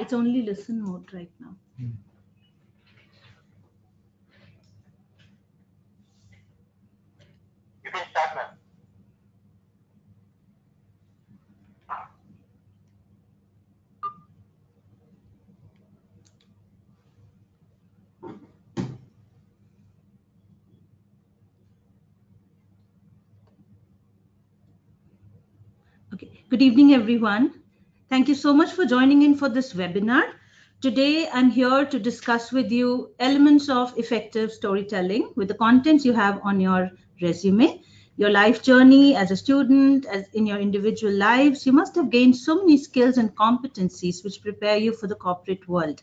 It's only listen mode right now. Hmm. You can start, ma'am. Okay. Good evening, everyone. Thank you so much for joining in for this webinar. Today, I'm here to discuss with you elements of effective storytelling with the contents you have on your resume, your life journey as a student, as in your individual lives. You must have gained so many skills and competencies which prepare you for the corporate world.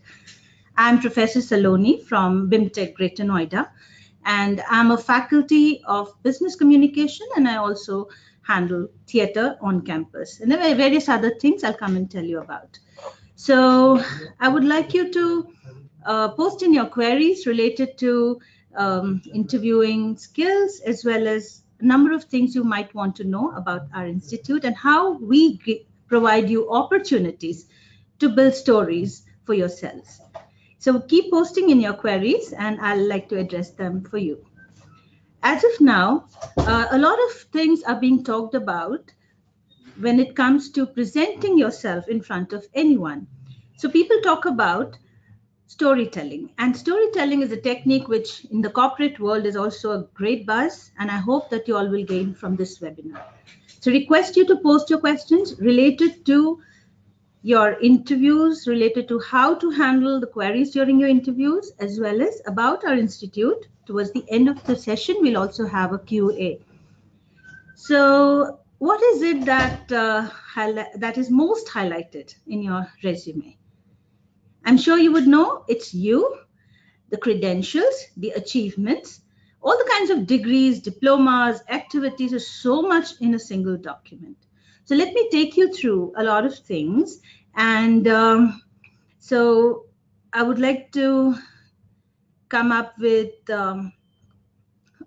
I'm Professor Saloni from BIMTech Greater Noida, and I'm a faculty of business communication, and I also handle theater on campus and there are various other things I'll come and tell you about. So I would like you to uh, post in your queries related to um, interviewing skills as well as a number of things you might want to know about our institute and how we provide you opportunities to build stories for yourselves. So keep posting in your queries and I'll like to address them for you as of now, uh, a lot of things are being talked about when it comes to presenting yourself in front of anyone. So people talk about storytelling, and storytelling is a technique which in the corporate world is also a great buzz, and I hope that you all will gain from this webinar. So request you to post your questions related to your interviews related to how to handle the queries during your interviews as well as about our institute. Towards the end of the session we'll also have a qa so what is it that uh, that is most highlighted in your resume? I'm sure you would know it's you the credentials the achievements all the kinds of degrees diplomas activities are so much in a single document. So let me take you through a lot of things. And um, so I would like to come up with, um,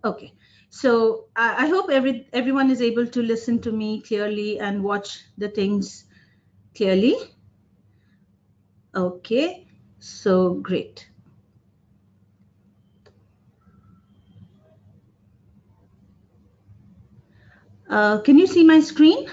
okay. So I, I hope every everyone is able to listen to me clearly and watch the things clearly. Okay, so great. Uh, can you see my screen?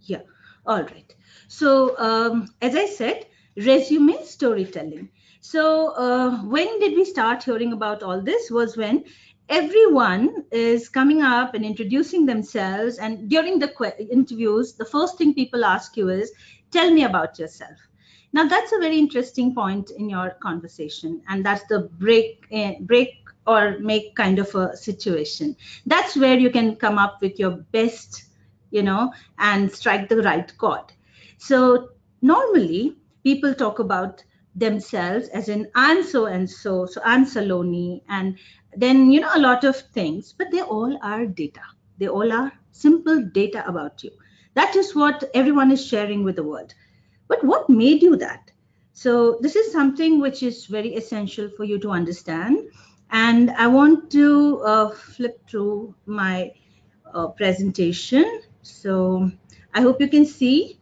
Yeah, all right. So um, as I said, resume storytelling. So uh, when did we start hearing about all this was when everyone is coming up and introducing themselves and during the interviews, the first thing people ask you is, tell me about yourself. Now that's a very interesting point in your conversation, and that's the break, uh, break or make kind of a situation. That's where you can come up with your best you know, and strike the right chord. So normally people talk about themselves as in I'm so and so, so I'm Saloni, and then you know a lot of things, but they all are data. They all are simple data about you. That is what everyone is sharing with the world. But what made you that? So this is something which is very essential for you to understand. And I want to uh, flip through my uh, presentation so I hope you can see.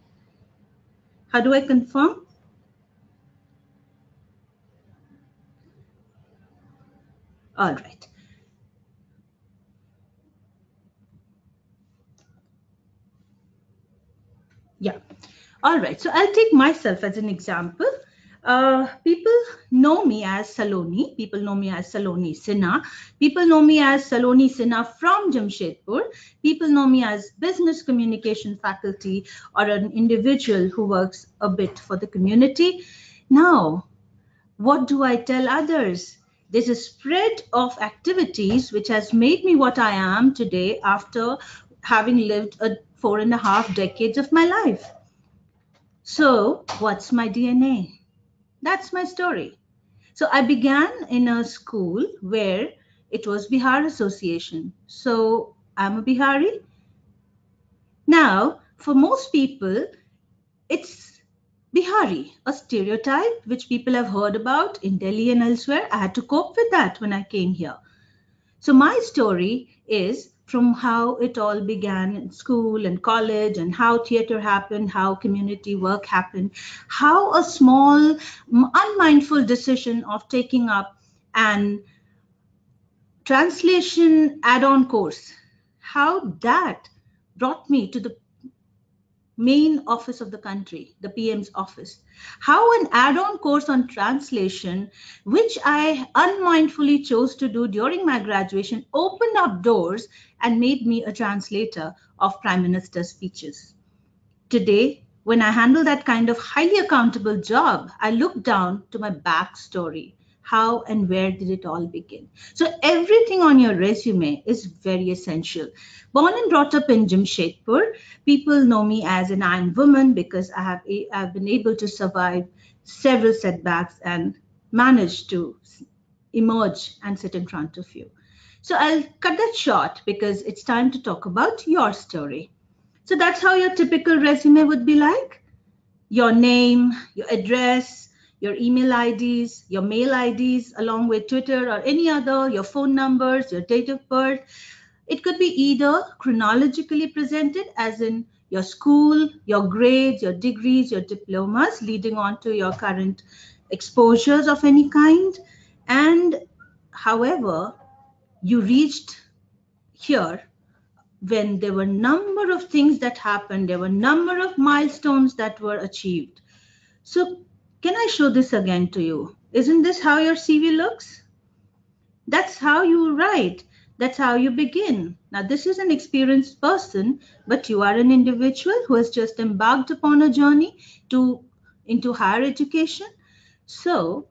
How do I confirm? All right. Yeah. All right. So I'll take myself as an example. Uh, people know me as Saloni. People know me as Saloni Sinha. People know me as Saloni Sinha from Jamshedpur. People know me as business communication faculty or an individual who works a bit for the community. Now, what do I tell others? There's a spread of activities which has made me what I am today after having lived a four and a half decades of my life. So, what's my DNA? That's my story. So I began in a school where it was Bihar Association. So I'm a Bihari. Now, for most people, it's Bihari, a stereotype which people have heard about in Delhi and elsewhere. I had to cope with that when I came here. So my story is from how it all began in school and college and how theater happened, how community work happened, how a small, unmindful decision of taking up an translation add on course, how that brought me to the main office of the country, the PM's office. How an add on course on translation, which I unmindfully chose to do during my graduation, opened up doors and made me a translator of Prime Minister's speeches. Today, when I handle that kind of highly accountable job, I look down to my backstory how and where did it all begin? So everything on your resume is very essential. Born and brought up in jamshedpur people know me as an iron woman because i have i've been able to survive several setbacks and managed to emerge and sit in front of you. So i'll cut that short because it's time to talk about your story. So that's how your typical resume would be like. Your name your address your email IDs, your mail IDs, along with Twitter or any other, your phone numbers, your date of birth. It could be either chronologically presented, as in your school, your grades, your degrees, your diplomas, leading on to your current exposures of any kind. And however, you reached here when there were number of things that happened, there were number of milestones that were achieved. So can I show this again to you? Isn't this how your CV looks? That's how you write. That's how you begin. Now, this is an experienced person, but you are an individual who has just embarked upon a journey to into higher education. So,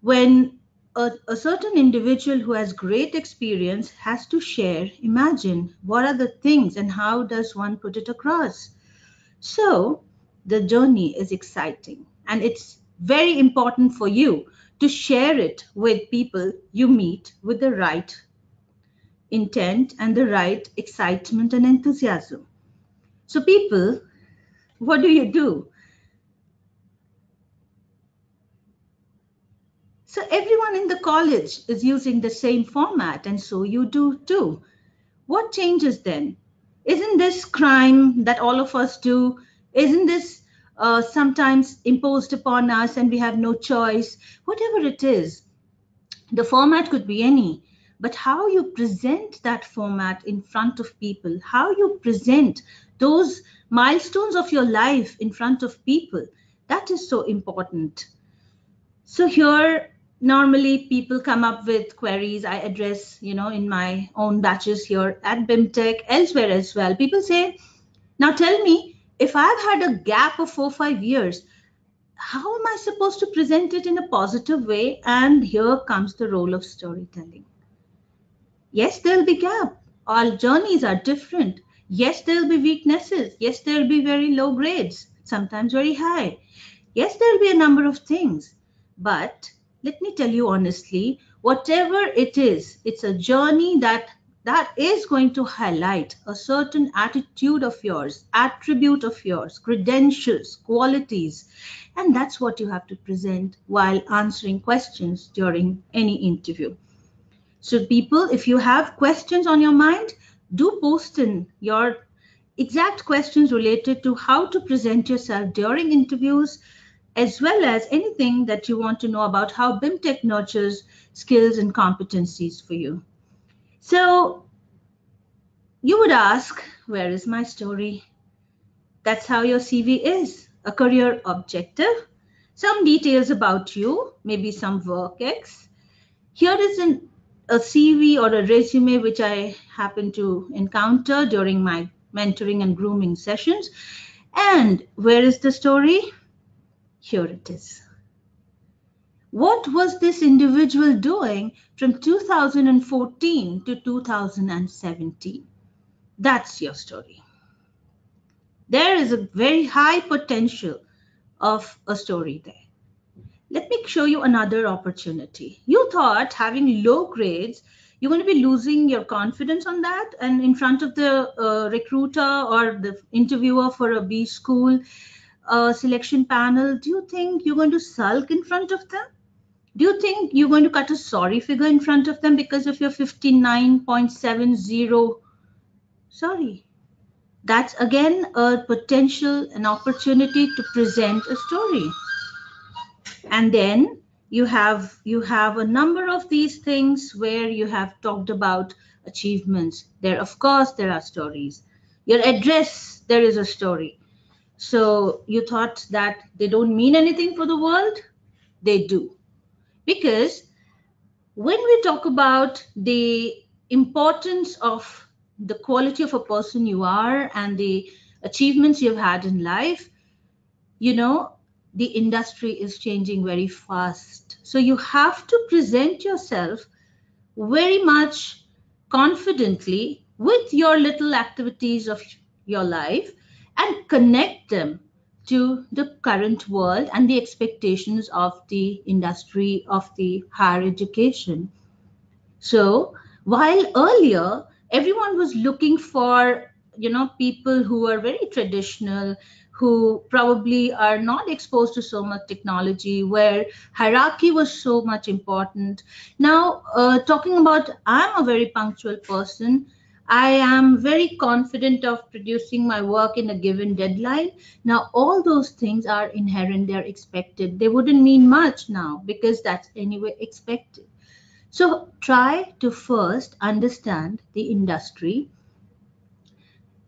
when a, a, certain individual who has great experience has to share, imagine what are the things and how does one put it across. So, the journey is exciting and it's very important for you to share it with people you meet with the right intent and the right excitement and enthusiasm. So, people, what do you do? So, everyone in the college is using the same format, and so you do too. What changes then? Isn't this crime that all of us do? Isn't this uh, sometimes imposed upon us and we have no choice, whatever it is. The format could be any, but how you present that format in front of people, how you present those milestones of your life in front of people, that is so important. So here, normally people come up with queries I address, you know, in my own batches here at BIMTech, elsewhere as well. People say, now tell me, if I've had a gap of four, five years, how am I supposed to present it in a positive way? And here comes the role of storytelling. Yes, there'll be gap. All journeys are different. Yes, there'll be weaknesses. Yes, there'll be very low grades, sometimes very high. Yes, there'll be a number of things. But let me tell you honestly, whatever it is, it's a journey that that is going to highlight a certain attitude of yours, attribute of yours, credentials, qualities. And that's what you have to present while answering questions during any interview. So, people, if you have questions on your mind, do post in your exact questions related to how to present yourself during interviews, as well as anything that you want to know about how BIMTech nurtures skills and competencies for you. So you would ask, where is my story? That's how your CV is, a career objective, some details about you, maybe some work X. Here is an, a CV or a resume which I happen to encounter during my mentoring and grooming sessions. And where is the story? Here it is. What was this individual doing from 2014 to 2017? That's your story. There is a very high potential of a story there. Let me show you another opportunity. You thought having low grades, you're going to be losing your confidence on that and in front of the uh, recruiter or the interviewer for a B school uh, selection panel. Do you think you're going to sulk in front of them? Do you think you're going to cut a sorry figure in front of them because of your 59.70 sorry. That's again a potential, an opportunity to present a story. And then you have you have a number of these things where you have talked about achievements. There, of course, there are stories. Your address, there is a story. So you thought that they don't mean anything for the world? They do. Because when we talk about the importance of the quality of a person you are and the achievements you've had in life, you know, the industry is changing very fast. So you have to present yourself very much confidently with your little activities of your life and connect them to the current world and the expectations of the industry of the higher education. So, while earlier everyone was looking for, you know, people who are very traditional, who probably are not exposed to so much technology, where hierarchy was so much important. Now, uh, talking about, I'm a very punctual person. I am very confident of producing my work in a given deadline. Now, all those things are inherent, they're expected. They wouldn't mean much now because that's anyway expected. So, try to first understand the industry.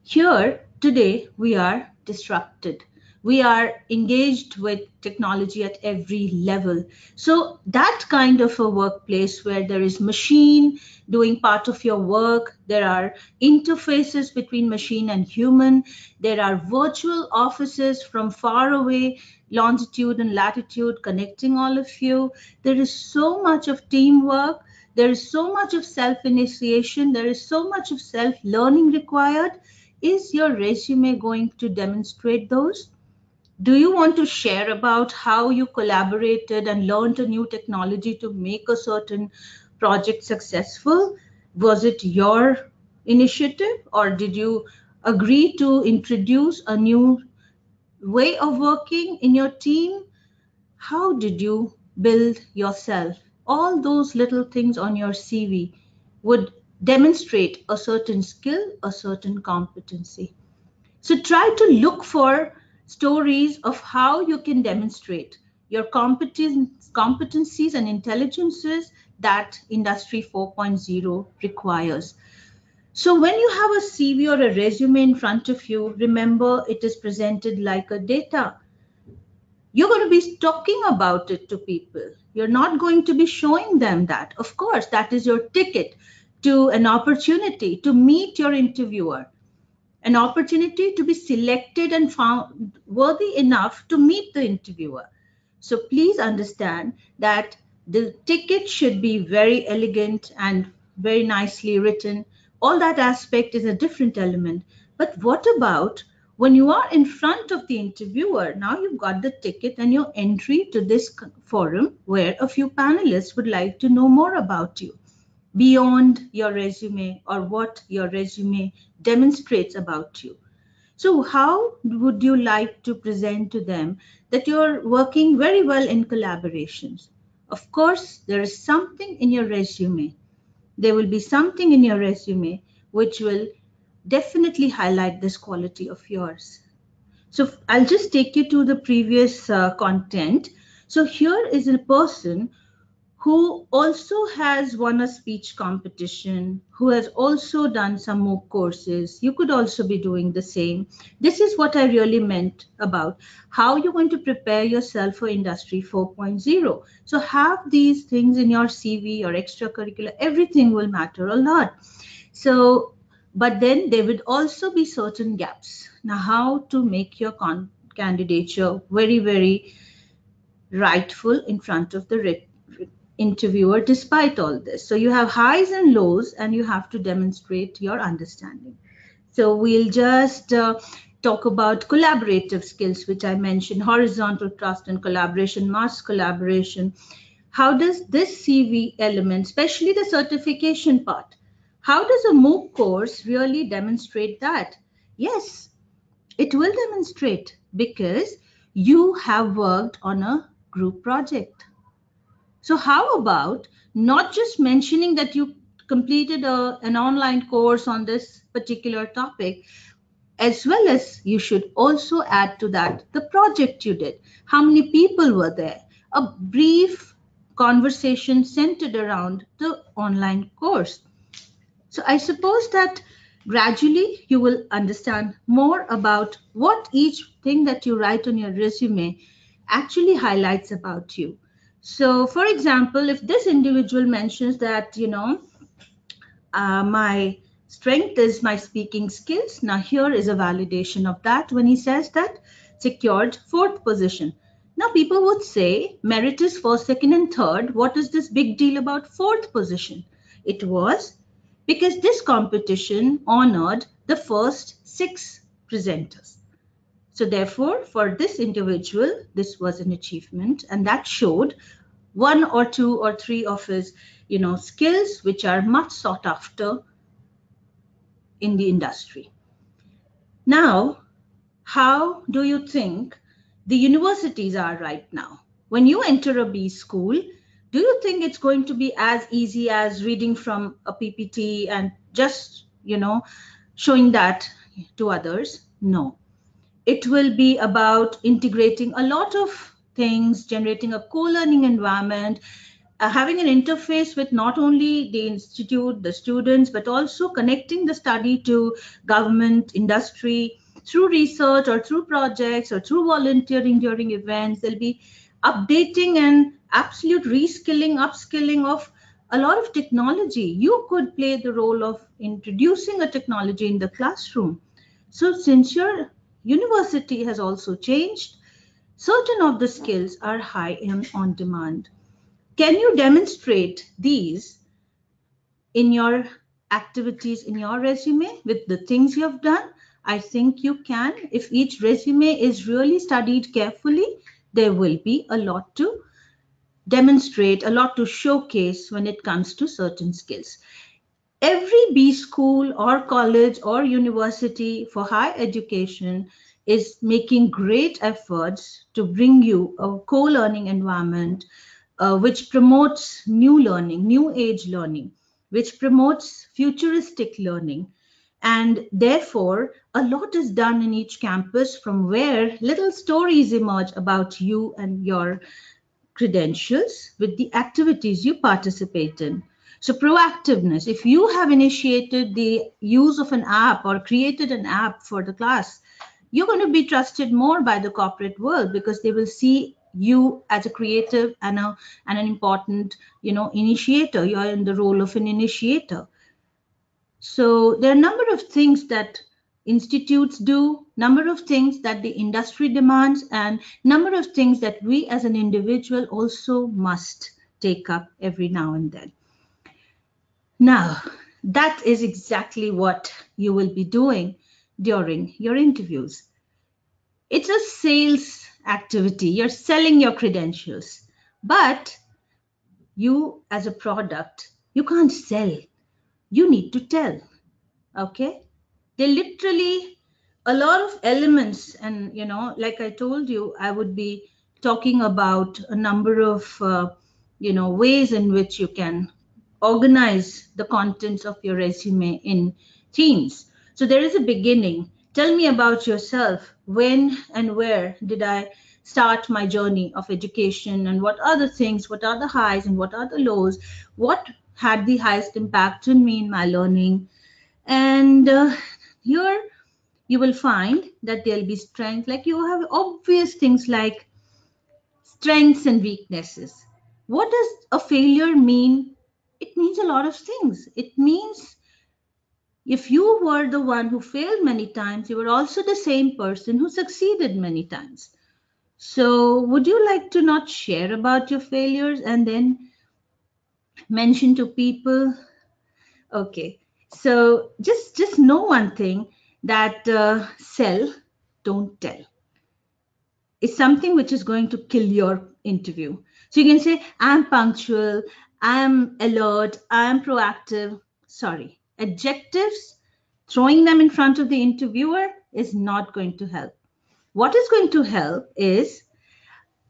Here, today, we are disrupted we are engaged with technology at every level. So that kind of a workplace where there is machine doing part of your work there are interfaces between machine and human there are virtual offices from far away longitude and latitude connecting all of you. There is so much of teamwork there is so much of self initiation there is so much of self learning required. Is your resume going to demonstrate those? Do you want to share about how you collaborated and learned a new technology to make a certain project successful? Was it your initiative or did you agree to introduce a new way of working in your team? How did you build yourself? All those little things on your CV would demonstrate a certain skill, a certain competency. So try to look for stories of how you can demonstrate your competence, competencies and intelligences that Industry 4.0 requires. So when you have a CV or a resume in front of you, remember it is presented like a data. You're going to be talking about it to people. You're not going to be showing them that. Of course, that is your ticket to an opportunity to meet your interviewer, an opportunity to be selected and found worthy enough to meet the interviewer. So please understand that the ticket should be very elegant and very nicely written. All that aspect is a different element. But what about when you are in front of the interviewer? Now you've got the ticket and your entry to this forum where a few panelists would like to know more about you beyond your resume or what your resume demonstrates about you. So, how would you like to present to them that you're working very well in collaborations? Of course, there is something in your resume. There will be something in your resume which will definitely highlight this quality of yours. So, I'll just take you to the previous uh, content. So, here is a person who also has won a speech competition, who has also done some MOOC courses. You could also be doing the same. This is what I really meant about how you're going to prepare yourself for Industry 4.0. So have these things in your CV, your extracurricular, everything will matter a lot. So, but then there would also be certain gaps. Now, how to make your candidature very, very rightful in front of the interviewer despite all this. So you have highs and lows, and you have to demonstrate your understanding. So we'll just uh, talk about collaborative skills, which I mentioned horizontal trust and collaboration, mass collaboration. How does this CV element, especially the certification part, how does a MOOC course really demonstrate that? Yes, it will demonstrate because you have worked on a group project so, how about not just mentioning that you completed a, an online course on this particular topic, as well as you should also add to that the project you did. How many people were there? A brief conversation centered around the online course. So I suppose that gradually you will understand more about what each thing that you write on your resume actually highlights about you. So, for example, if this individual mentions that, you know, uh, my strength is my speaking skills, now here is a validation of that when he says that secured fourth position. Now, people would say merit is first, second, and third. What is this big deal about fourth position? It was because this competition honored the first six presenters. So therefore, for this individual, this was an achievement, and that showed one or two or three of his, you know, skills which are much sought after in the industry. Now, how do you think the universities are right now? When you enter a B school, do you think it's going to be as easy as reading from a PPT and just, you know, showing that to others? No it will be about integrating a lot of things, generating a co-learning environment, uh, having an interface with not only the institute, the students, but also connecting the study to government, industry, through research or through projects or through volunteering during events. There'll be updating and absolute reskilling, upskilling of a lot of technology. You could play the role of introducing a technology in the classroom. So since you're University has also changed. Certain of the skills are high in on demand. Can you demonstrate these in your activities in your resume with the things you have done? I think you can. If each resume is really studied carefully, there will be a lot to demonstrate, a lot to showcase when it comes to certain skills every B school or college or university for higher education is making great efforts to bring you a co-learning environment uh, which promotes new learning, new age learning, which promotes futuristic learning. And therefore, a lot is done in each campus from where little stories emerge about you and your credentials with the activities you participate in. So proactiveness, if you have initiated the use of an app or created an app for the class, you're going to be trusted more by the corporate world because they will see you as a creative and, a, and an important, you know, initiator. You're in the role of an initiator. So there are a number of things that institutes do, number of things that the industry demands, and number of things that we as an individual also must take up every now and then. Now, that is exactly what you will be doing during your interviews. It's a sales activity. You're selling your credentials, but you as a product, you can't sell. You need to tell. Okay? They literally a lot of elements and you know like i told you i would be talking about a number of uh, you know ways in which you can organize the contents of your resume in themes. So there is a beginning. Tell me about yourself. When and where did I start my journey of education and what are the things, what are the highs and what are the lows? What had the highest impact on me in my learning? And uh, here you will find that there'll be strength, like you have obvious things like strengths and weaknesses. What does a failure mean it means a lot of things. It means if you were the one who failed many times, you were also the same person who succeeded many times. So, would you like to not share about your failures and then mention to people? Okay, so just just know one thing that uh, sell, don't tell. Is something which is going to kill your interview. So you can say, I'm punctual, I'm alert, I'm proactive. Sorry, adjectives, throwing them in front of the interviewer is not going to help. What is going to help is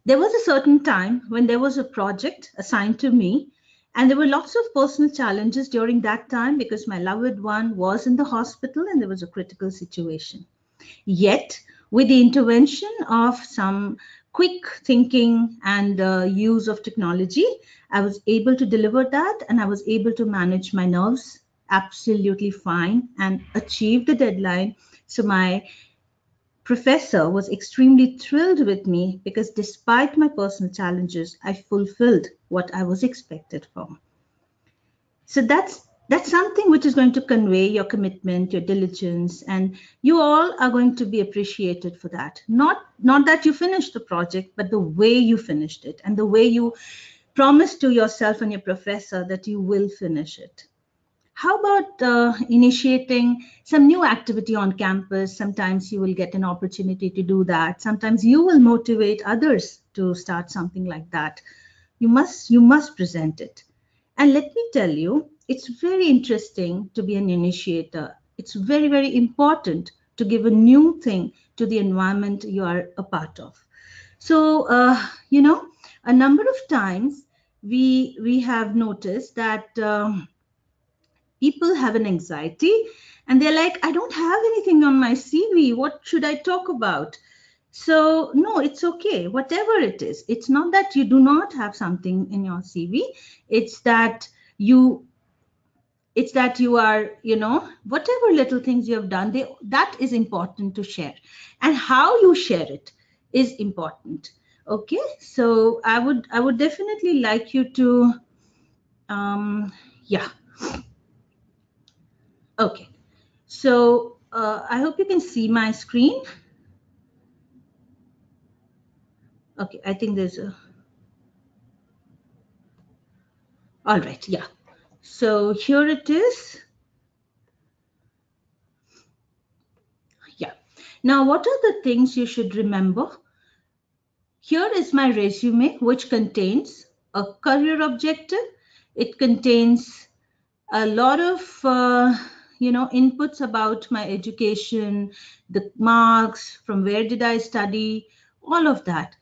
there was a certain time when there was a project assigned to me, And there were lots of personal challenges during that time because my loved one was in the hospital and there was a critical situation. Yet, with the intervention of some quick thinking and uh, use of technology, I was able to deliver that and I was able to manage my nerves absolutely fine and achieve the deadline. So my professor was extremely thrilled with me because despite my personal challenges, I fulfilled what I was expected from. So that's that's something which is going to convey your commitment, your diligence, and you all are going to be appreciated for that. Not not that you finished the project, but the way you finished it and the way you promised to yourself and your professor that you will finish it. How about uh, initiating some new activity on campus? Sometimes you will get an opportunity to do that. Sometimes you will motivate others to start something like that. You must you must present it. And let me tell you, it's very interesting to be an initiator. It's very very important to give a new thing to the environment you are a part of. So uh, you know, a number of times we we have noticed that. Um, people have an anxiety and they're like, I don't have anything on my CV. What should I talk about? So, no, it's okay, whatever it is. It's not that you do not have something in your CV, it's that you it's that you are you know whatever little things you have done they that is important to share. And how you share it is important. Okay? So i would i would definitely like you to um yeah. Okay, so uh, I hope you can see my screen. Okay, I think there's a, all right, yeah. So here it is. Yeah. Now, what are the things you should remember? Here is my resume, which contains a career objective. It contains a lot of uh, you know inputs about my education the marks from where did i study all of that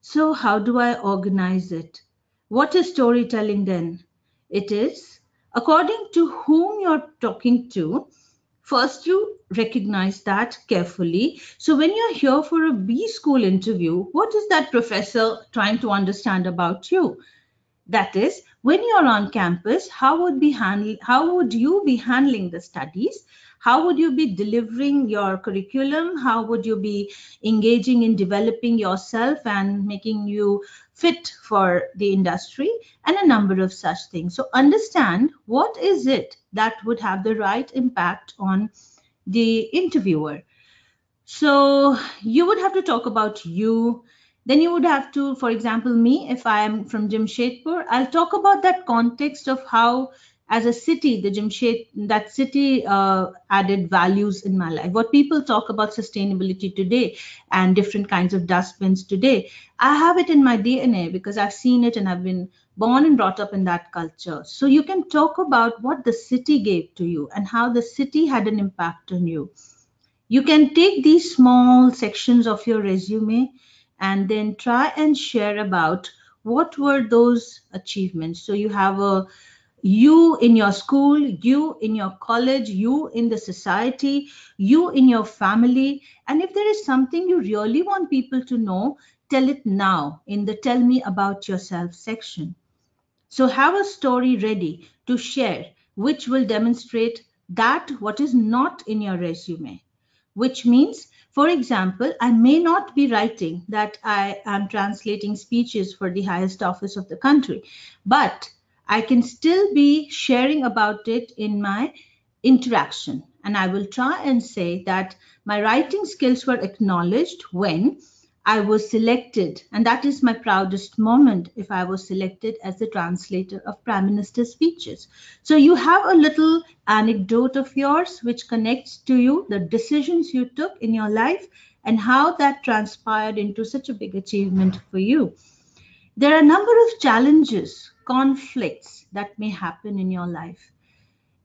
so how do i organize it what is storytelling then it is according to whom you're talking to first you recognize that carefully. So when you're here for a b school interview what is that professor trying to understand about you? That is when you're on campus how would be handle how would you be handling the studies? How would you be delivering your curriculum? How would you be engaging in developing yourself and making you fit for the industry and a number of such things. So understand what is it that would have the right impact on the interviewer. So you would have to talk about you. Then you would have to, for example, me, if I am from Jamshedpur, I'll talk about that context of how, as a city, the Jamshed, that city uh, added values in my life. What people talk about sustainability today and different kinds of dustbins today, I have it in my DNA because I've seen it and I've been born and brought up in that culture. So you can talk about what the city gave to you and how the city had an impact on you. You can take these small sections of your resume and then try and share about what were those achievements so you have a you in your school you in your college you in the society you in your family. And if there is something you really want people to know tell it now in the tell me about yourself section. So have a story ready to share which will demonstrate that what is not in your resume. Which means for example, I may not be writing that I am translating speeches for the highest office of the country, but I can still be sharing about it in my interaction. And I will try and say that my writing skills were acknowledged when I was selected, and that is my proudest moment if I was selected as the translator of Prime Minister's speeches. So you have a little anecdote of yours which connects to you, the decisions you took in your life, and how that transpired into such a big achievement for you. There are a number of challenges, conflicts that may happen in your life.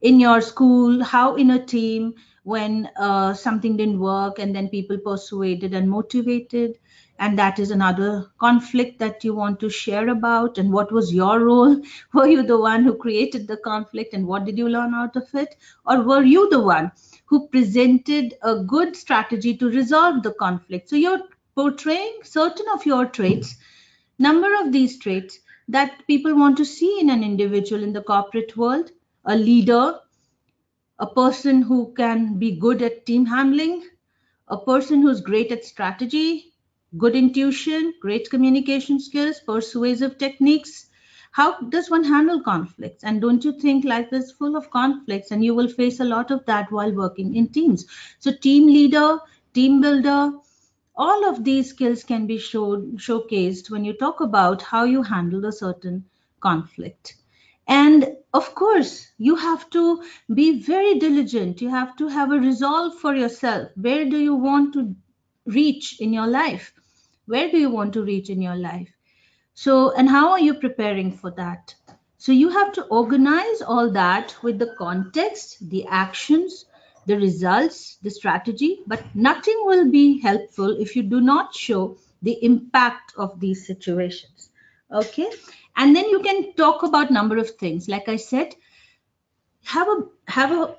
In your school, how in a team, when uh, something didn't work and then people persuaded and motivated and that is another conflict that you want to share about and what was your role? Were you the one who created the conflict and what did you learn out of it? Or were you the one who presented a good strategy to resolve the conflict? So you're portraying certain of your traits. Number of these traits that people want to see in an individual in the corporate world a leader a person who can be good at team handling a person who's great at strategy good intuition, great communication skills, persuasive techniques. How does one handle conflicts? And don't you think life is full of conflicts and you will face a lot of that while working in teams? So, team leader, team builder, all of these skills can be showed, showcased when you talk about how you handle a certain conflict. And of course, you have to be very diligent. You have to have a resolve for yourself. Where do you want to reach in your life? where do you want to reach in your life so and how are you preparing for that so you have to organize all that with the context the actions the results the strategy but nothing will be helpful if you do not show the impact of these situations. Okay? And then you can talk about number of things. Like i said have a have a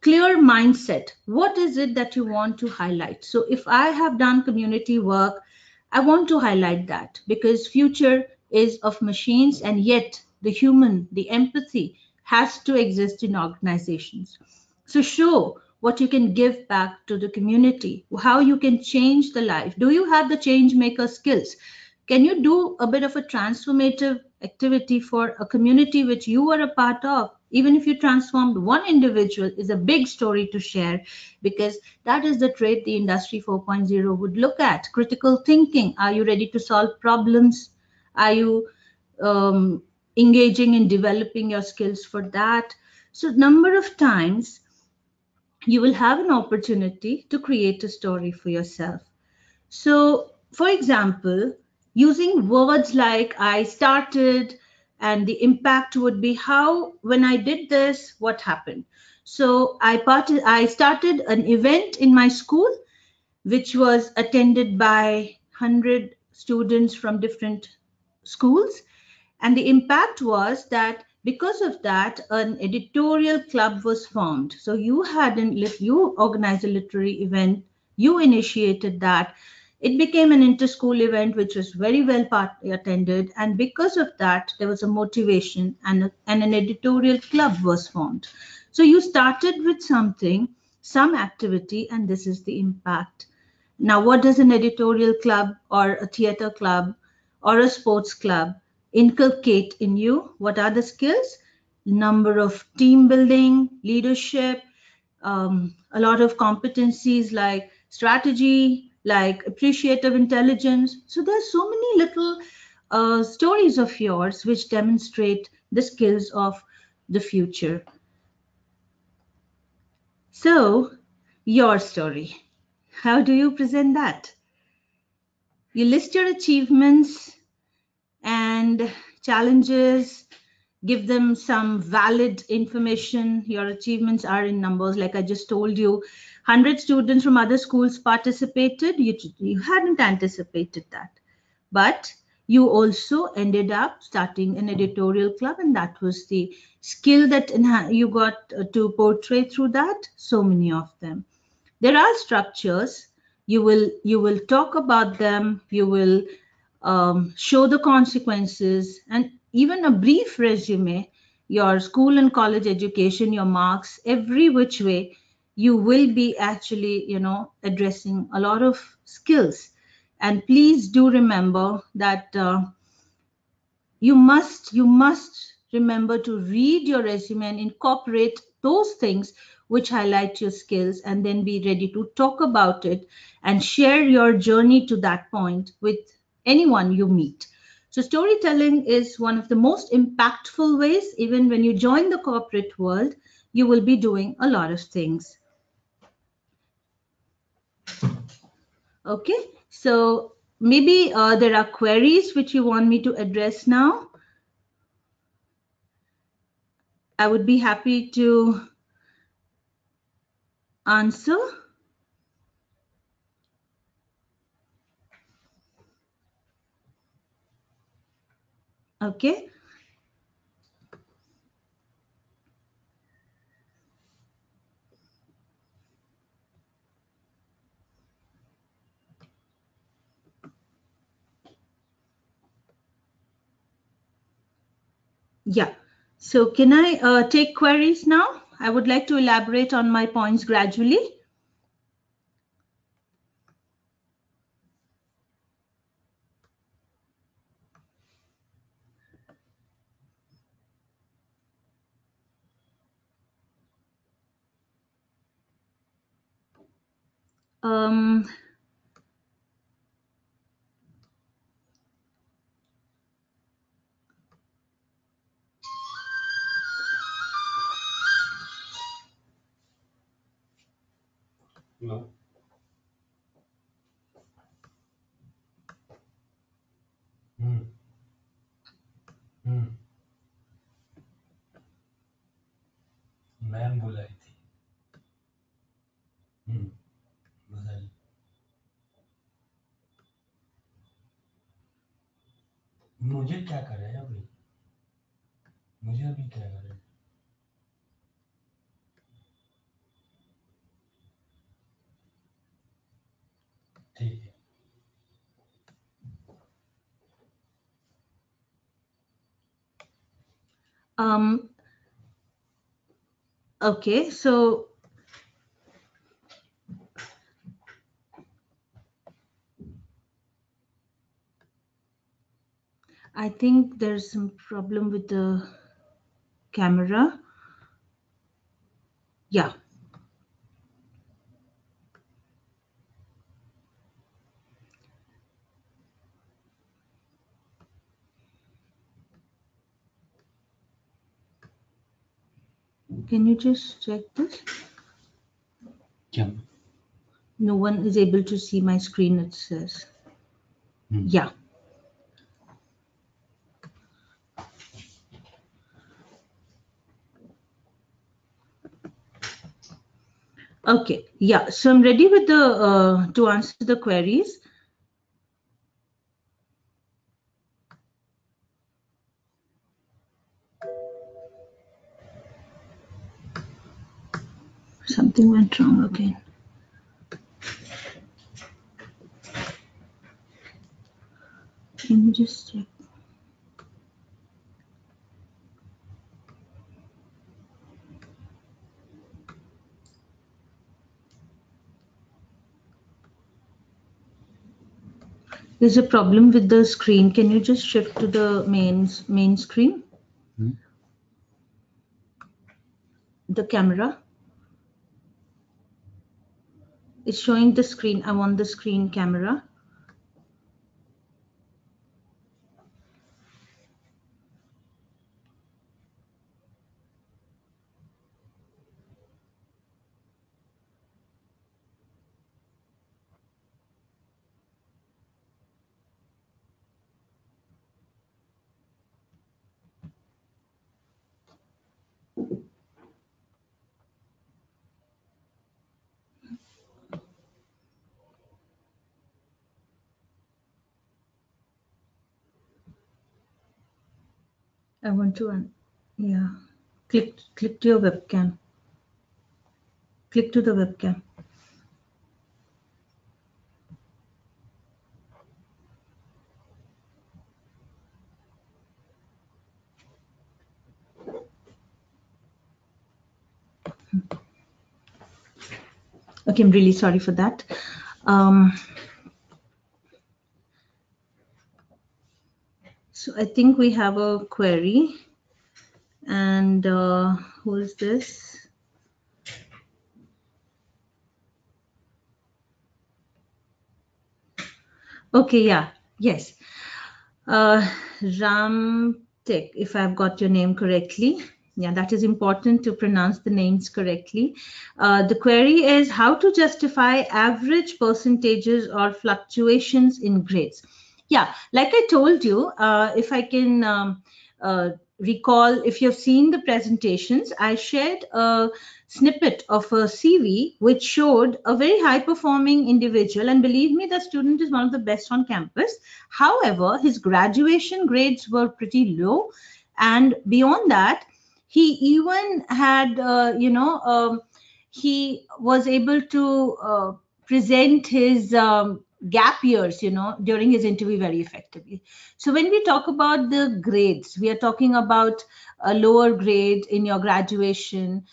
clear mindset. What is it that you want to highlight? So if i have done community work I want to highlight that because future is of machines and yet the human, the empathy has to exist in organizations. So show what you can give back to the community, how you can change the life. Do you have the change maker skills? Can you do a bit of a transformative activity for a community which you are a part of? even if you transformed one individual is a big story to share because that is the trait the industry 4.0 would look at critical thinking are you ready to solve problems are you um, engaging in developing your skills for that so number of times you will have an opportunity to create a story for yourself. So for example using words like i started and the impact would be how when i did this what happened? So i part i started an event in my school which was attended by 100 students from different schools. And the impact was that because of that an editorial club was formed. So you had an you organized a literary event. You initiated that. It became an inter-school event which was very well attended. And because of that there was a motivation and, and an editorial club was formed. So you started with something some activity and this is the impact. Now what does an editorial club or a theater club or a sports club inculcate in you what are the skills number of team building leadership um, a lot of competencies like strategy like appreciative intelligence. So there's so many little uh, stories of yours which demonstrate the skills of the future. So your story, how do you present that? You list your achievements and challenges, give them some valid information. Your achievements are in numbers, like I just told you. 100 students from other schools participated. You, you hadn't anticipated that. But you also ended up starting an editorial club, and that was the skill that you got to portray through that. So many of them. There are structures. You will you will talk about them. You will um, show the consequences, and even a brief resume, your school and college education, your marks, every which way you will be actually you know addressing a lot of skills. And please do remember that uh, you must you must remember to read your resume and incorporate those things which highlight your skills and then be ready to talk about it and share your journey to that point with anyone you meet so storytelling is one of the most impactful ways even when you join the corporate world you will be doing a lot of things Okay, so maybe uh, there are queries which you want me to address now. I would be happy to answer. Okay. Yeah. So can I uh, take queries now? I would like to elaborate on my points gradually. Um, No. क्या करे अभी मुझे अभी क्या करे ठीक है um, okay, so I think there's some problem with the camera. Yeah. Can you just check this? Yeah. No one is able to see my screen, it says. Hmm. Yeah. Okay, yeah, so I'm ready with the, uh, to answer the queries. Something went wrong again. Can you just check? There's a problem with the screen. Can you just shift to the main main screen? Hmm? The camera. It's showing the screen. I want the screen camera. I want to, yeah. Click, click to your webcam. Click to the webcam. Okay, I'm really sorry for that. Um, so I think we have a query. And uh, who is this? Okay, yeah, yes. Uh, Ram if I've got your name correctly. Yeah, that is important to pronounce the names correctly. Uh, the query is how to justify average percentages or fluctuations in grades. Yeah, like I told you, uh, if I can um, uh, recall if you've seen the presentations, I shared a snippet of a CV which showed a very high performing individual. And believe me, the student is one of the best on campus. However, his graduation grades were pretty low. And beyond that, he even had, uh, you know, um, he was able to uh, present his um, gap years you know during his interview very effectively. So when we talk about the grades we are talking about a lower grade in your graduation.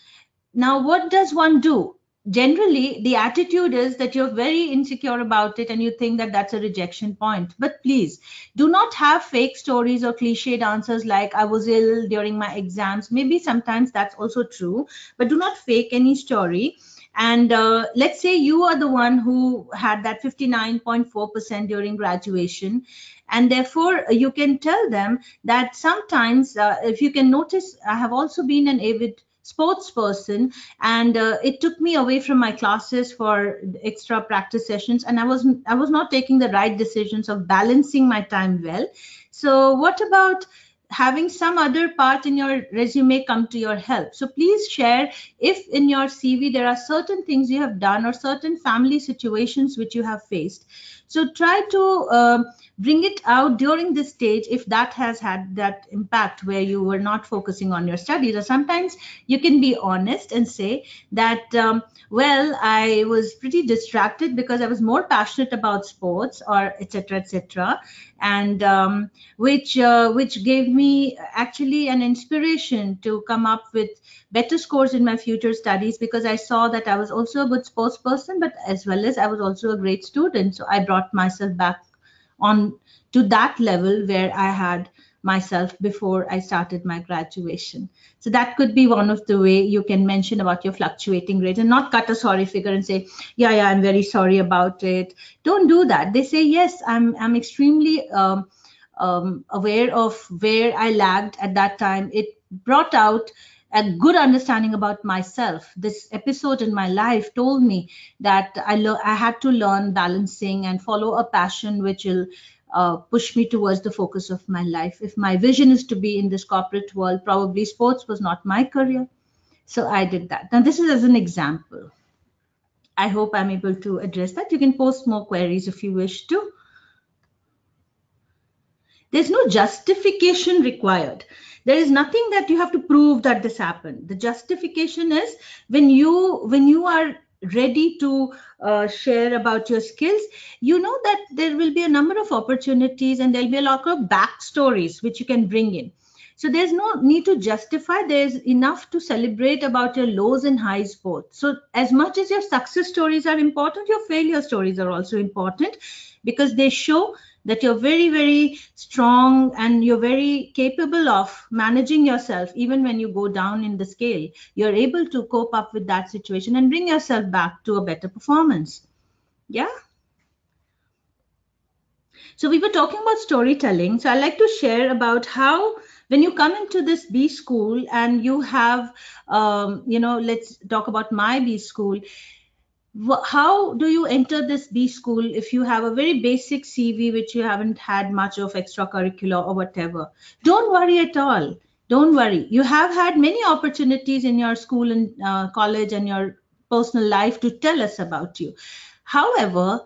Now what does one do? Generally the attitude is that you're very insecure about it and you think that that's a rejection point. But please do not have fake stories or cliched answers like i was ill during my exams. Maybe sometimes that's also true but do not fake any story and uh, let's say you are the one who had that 59.4% during graduation. And therefore, you can tell them that sometimes, uh, if you can notice, I have also been an avid sports person and uh, it took me away from my classes for extra practice sessions and i was i was not taking the right decisions of balancing my time well so what about having some other part in your resume come to your help. So please share if in your CV there are certain things you have done or certain family situations which you have faced. So try to uh, bring it out during this stage if that has had that impact where you were not focusing on your studies. Or sometimes you can be honest and say that, um, well, I was pretty distracted because I was more passionate about sports or etc. etc. and um, which uh, which gave me actually an inspiration to come up with better scores in my future studies because I saw that I was also a good sports person, but as well as I was also a great student. So I brought myself back on to that level where I had myself before I started my graduation. So that could be one of the way you can mention about your fluctuating grades and not cut a sorry figure and say, yeah, yeah, I'm very sorry about it. Don't do that. They say, yes, I'm, I'm extremely um, um, aware of where I lagged at that time. It brought out a good understanding about myself. This episode in my life told me that I, le- I had to learn balancing and follow a passion which will uh, push me towards the focus of my life. If my vision is to be in this corporate world, probably sports was not my career. So I did that. Now, this is as an example. I hope I'm able to address that. You can post more queries if you wish to. There's no justification required there is nothing that you have to prove that this happened. The justification is when you when you are ready to uh, share about your skills you know that there will be a number of opportunities and there'll be a lot of backstories which you can bring in. So there's no need to justify. There's enough to celebrate about your lows and highs both. So as much as your success stories are important your failure stories are also important because they show that you're very, very strong and you're very capable of managing yourself, even when you go down in the scale. You're able to cope up with that situation and bring yourself back to a better performance. Yeah. So we were talking about storytelling. So I like to share about how when you come into this B school and you have, um, you know, let's talk about my B school how do you enter this B school if you have a very basic CV which you haven't had much of extracurricular or whatever? Don't worry at all. Don't worry. You have had many opportunities in your school and uh, college and your personal life to tell us about you. However,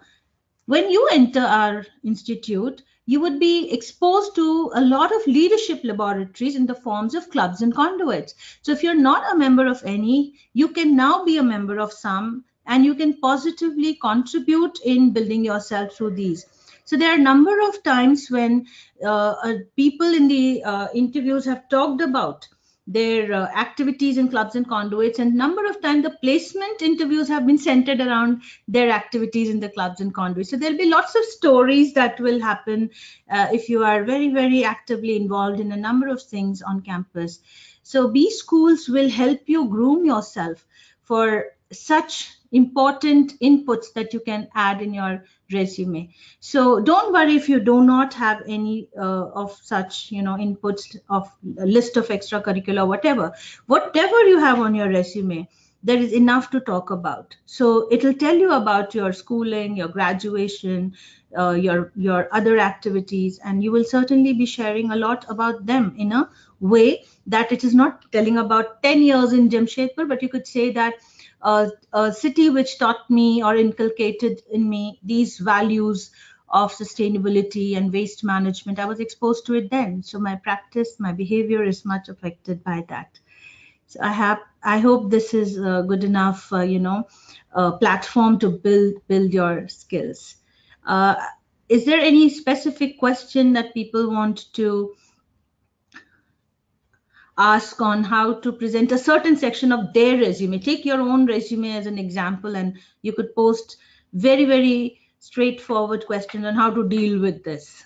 when you enter our institute, you would be exposed to a lot of leadership laboratories in the forms of clubs and conduits. So if you're not a member of any, you can now be a member of some and you can positively contribute in building yourself through these. So there are a number of times when uh, uh, people in the uh, interviews have talked about their uh, activities in clubs and conduits and number of times the placement interviews have been centered around their activities in the clubs and conduits. So there'll be lots of stories that will happen uh, if you are very very actively involved in a number of things on campus. So b schools will help you groom yourself for such important inputs that you can add in your resume. So don't worry if you do not have any uh, of such you know inputs of a list of extracurricular whatever. Whatever you have on your resume there is enough to talk about. So it'll tell you about your schooling your graduation uh, your your other activities, and you will certainly be sharing a lot about them in a way that it is not telling about 10 years in Jamshedpur, but you could say that uh, a city which taught me or inculcated in me these values of sustainability and waste management. I was exposed to it then, so my practice, my behavior is much affected by that. So I have, I hope this is uh, good enough, uh, you know, uh, platform to build build your skills. Uh, is there any specific question that people want to ask on how to present a certain section of their resume? Take your own resume as an example, and you could post very very straightforward questions on how to deal with this.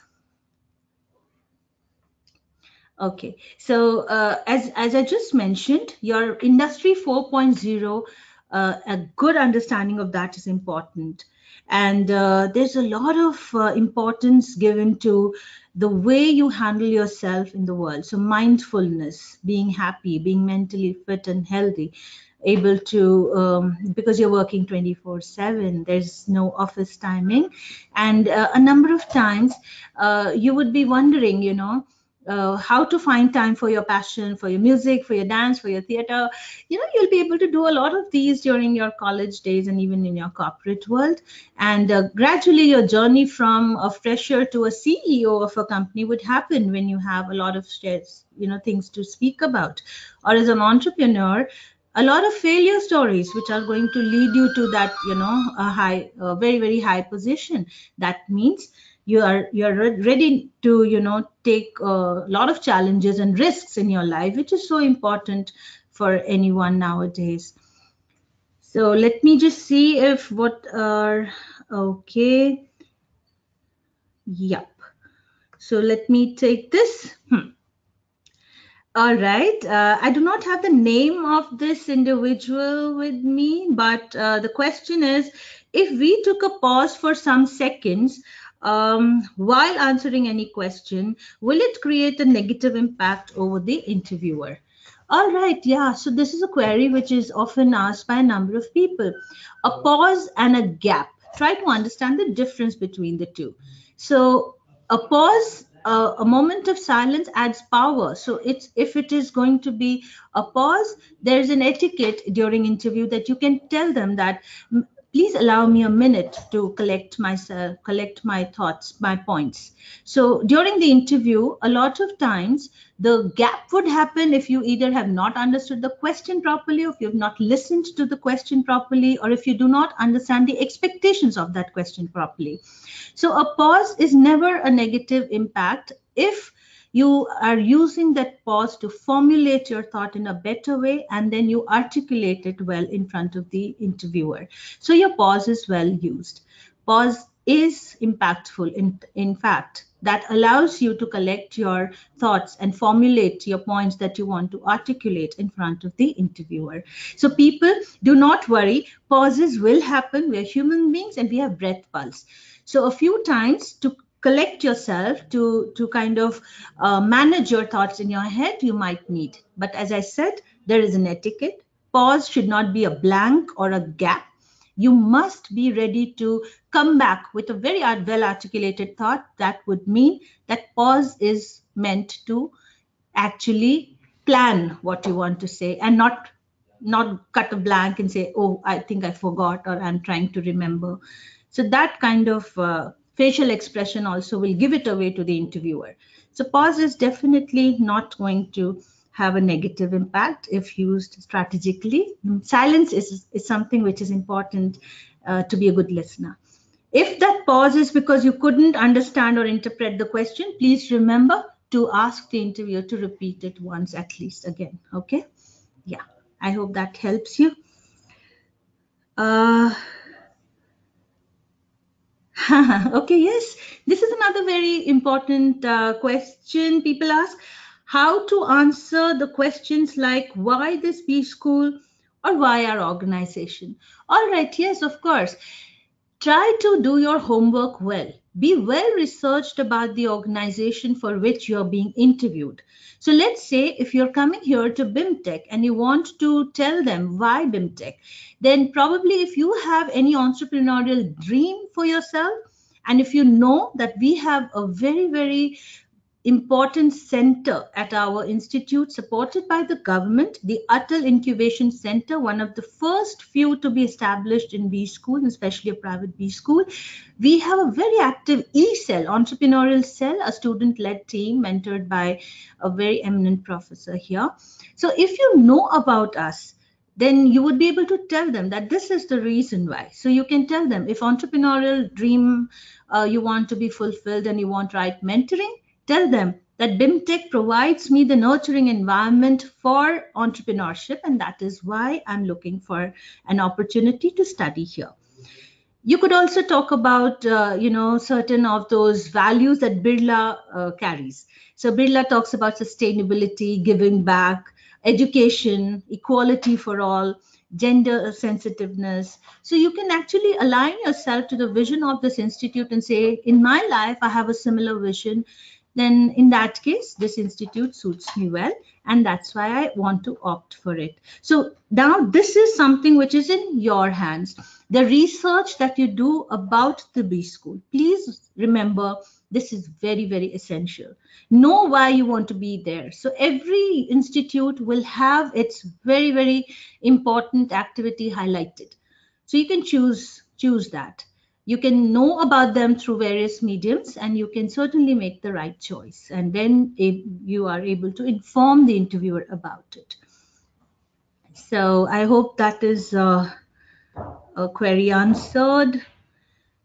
Okay, so uh, as, as I just mentioned, your industry 4.0, uh, a good understanding of that is important. And uh, there's a lot of uh, importance given to the way you handle yourself in the world. So mindfulness, being happy, being mentally fit and healthy, able to um, because you're working 24 7 there's no office timing and uh, a number of times uh, you would be wondering you know uh, how to find time for your passion, for your music, for your dance, for your theater. You know, you'll be able to do a lot of these during your college days and even in your corporate world. And uh, gradually, your journey from a fresher to a CEO of a company would happen when you have a lot of shares, you know, things to speak about. Or as an entrepreneur, a lot of failure stories which are going to lead you to that you know a high a very very high position that means you are you're ready to you know take a lot of challenges and risks in your life which is so important for anyone nowadays. So let me just see if what are okay. Yep so let me take this. Hmm. all right uh, i do not have the name of this individual with me but uh, the question is if we took a pause for some seconds um, while answering any question, will it create a negative impact over the interviewer? All right, yeah. So this is a query which is often asked by a number of people. A pause and a gap. Try to understand the difference between the two. So a pause, uh, a moment of silence adds power. So it's if it is going to be a pause, there's an etiquette during interview that you can tell them that please allow me a minute to collect myself uh, collect my thoughts my points. So during the interview a lot of times the gap would happen if you either have not understood the question properly if you have not listened to the question properly or if you do not understand the expectations of that question properly. So a pause is never a negative impact if you are using that pause to formulate your thought in a better way and then you articulate it well in front of the interviewer so your pause is well used pause is impactful in in fact that allows you to collect your thoughts and formulate your points that you want to articulate in front of the interviewer. So, people, do not worry. Pauses will happen. We are human beings and we have breath pulse. So, a few times to collect yourself to to kind of uh, manage your thoughts in your head you might need. But as i said there is an etiquette. Pause should not be a blank or a gap. You must be ready to come back with a very well articulated thought that would mean that pause is meant to actually plan what you want to say and not not cut a blank and say oh i think i forgot or i'm trying to remember. So that kind of uh, facial expression also will give it away to the interviewer. So pause is definitely not going to have a negative impact if used strategically. Silence is, is something which is important uh, to be a good listener. If that pause is because you couldn't understand or interpret the question, please remember to ask the interviewer to repeat it once at least again. Okay? Yeah, I hope that helps you. Uh, okay, yes. This is another very important uh, question people ask. How to answer the questions like why this B school or why our organization? All right, yes, of course. Try to do your homework well. Be well researched about the organization for which you're being interviewed. So let's say if you're coming here to BIMTech and you want to tell them why BIMTech, then probably if you have any entrepreneurial dream for yourself, And if you know that we have a very, very important center at our institute supported by the government, the Atal Incubation Center, one of the first few to be established in B school, especially a private B school. We have a very active e-cell, entrepreneurial cell, a student-led team mentored by a very eminent professor here. So if you know about us, then you would be able to tell them that this is the reason why. So you can tell them if entrepreneurial dream uh, you want to be fulfilled and you want right mentoring, tell them that BIMTech provides me the nurturing environment for entrepreneurship, and that is why I'm looking for an opportunity to study here. You could also talk about, uh, you know, certain of those values that Birla uh, carries. So Birla talks about sustainability, giving back, education, equality for all, gender sensitiveness. So you can actually align yourself to the vision of this institute and say, in my life, I have a similar vision then in that case, this institute suits me well. And that's why I want to opt for it. So now this is something which is in your hands. The research that you do about the B school, please remember this is very, very essential. Know why you want to be there. So every institute will have its very, very important activity highlighted. So you can choose choose that you can know about them through various mediums and you can certainly make the right choice. And then you are able to inform the interviewer about it. So i hope that is uh, a query answered.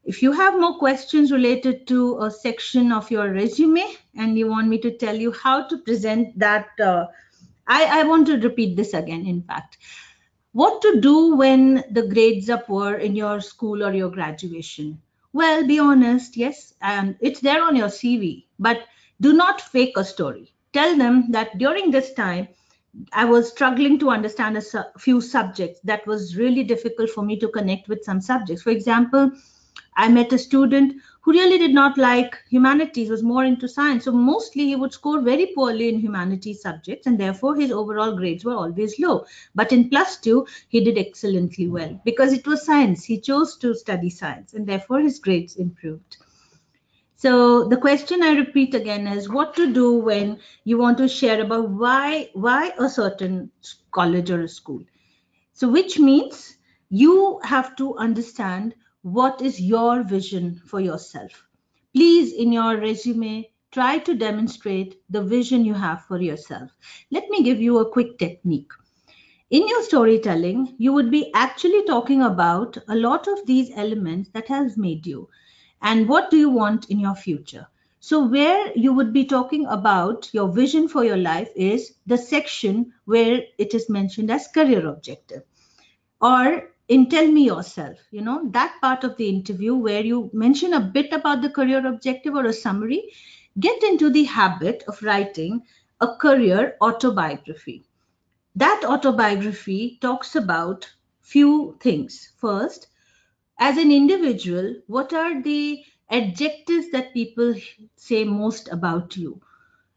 If you have more questions related to a section of your resume and you want me to tell you how to present that uh, I, I want to repeat this again in fact what to do when the grades are poor in your school or your graduation? Well, be honest, yes, and it's there on your CV, but do not fake a story. Tell them that during this time, I was struggling to understand a su- few subjects that was really difficult for me to connect with some subjects. For example, I met a student who really did not like humanities, was more into science. So mostly he would score very poorly in humanities subjects, and therefore his overall grades were always low. But in plus two, he did excellently well because it was science. He chose to study science, and therefore his grades improved. So the question I repeat again is what to do when you want to share about why why a certain college or a school. So which means you have to understand what is your vision for yourself. Please, in your resume, try to demonstrate the vision you have for yourself. Let me give you a quick technique. In your storytelling, you would be actually talking about a lot of these elements that has made you and what do you want in your future. So, where you would be talking about your vision for your life is the section where it is mentioned as career objective or in tell me yourself you know that part of the interview where you mention a bit about the career objective or a summary get into the habit of writing a career autobiography. That autobiography talks about few things. First as an individual what are the adjectives that people say most about you?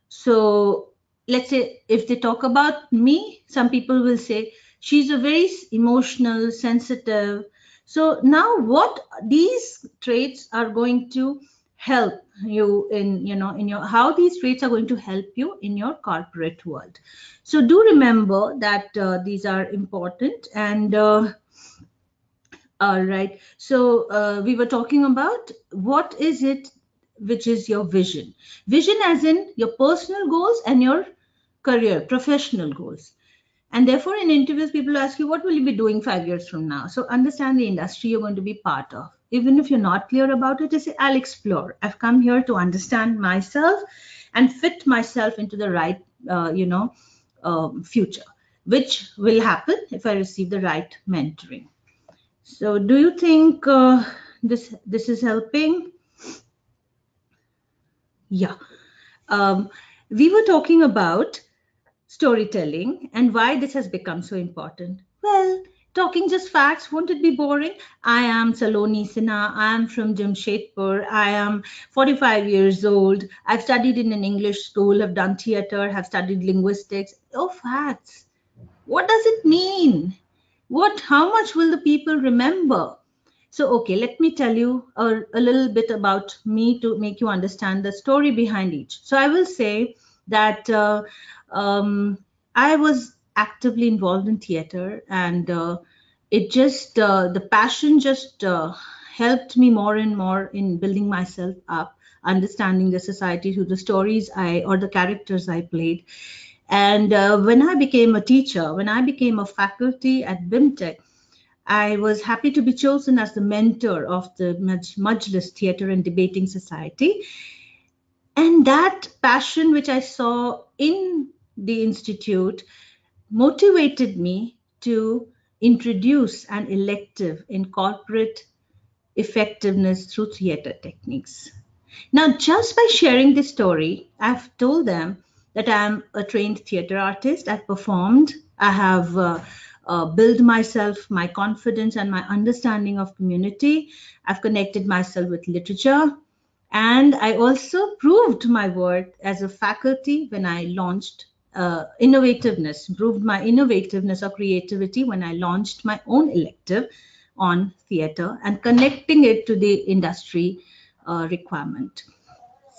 So let's say if they talk about me some people will say she's a very emotional sensitive. So now what these traits are going to help you in you know in your how these traits are going to help you in your corporate world. So do remember that uh, these are important and uh, all right. So uh, we were talking about what is it which is your vision? Vision as in your personal goals and your career professional goals and therefore, in interviews, people ask you, what will you be doing five years from now? So understand the industry you're going to be part of. Even if you're not clear about it, say, I'll explore. I've come here to understand myself and fit myself into the right, uh, you know, um, future, which will happen if I receive the right mentoring. So do you think uh, this, this is helping? Yeah. Um, we were talking about storytelling and why this has become so important. Well, talking just facts, won't it be boring? I am Saloni Sinha. I am from Jamshedpur. I am 45 years old. I've studied in an English school, have done theater, have studied linguistics. Oh, facts. What does it mean? What, how much will the people remember? So, okay, let me tell you a, a, little bit about me to make you understand the story behind each. So, I will say that uh, um, I was actively involved in theater, and uh, it just, uh, the passion just uh, helped me more and more in building myself up, understanding the society through the stories I or the characters I played. And uh, when I became a teacher, when I became a faculty at BIMTech, I was happy to be chosen as the mentor of the Majlis Theatre and Debating Society. And that passion, which I saw in the Institute, motivated me to introduce an elective in corporate effectiveness through theatre techniques. Now, just by sharing this story, I've told them that I'm a trained theatre artist. I've performed, I have. Uh, uh, build myself, my confidence, and my understanding of community. I've connected myself with literature. And I also proved my worth as a faculty when I launched uh, innovativeness, proved my innovativeness or creativity when I launched my own elective on theater and connecting it to the industry uh, requirement.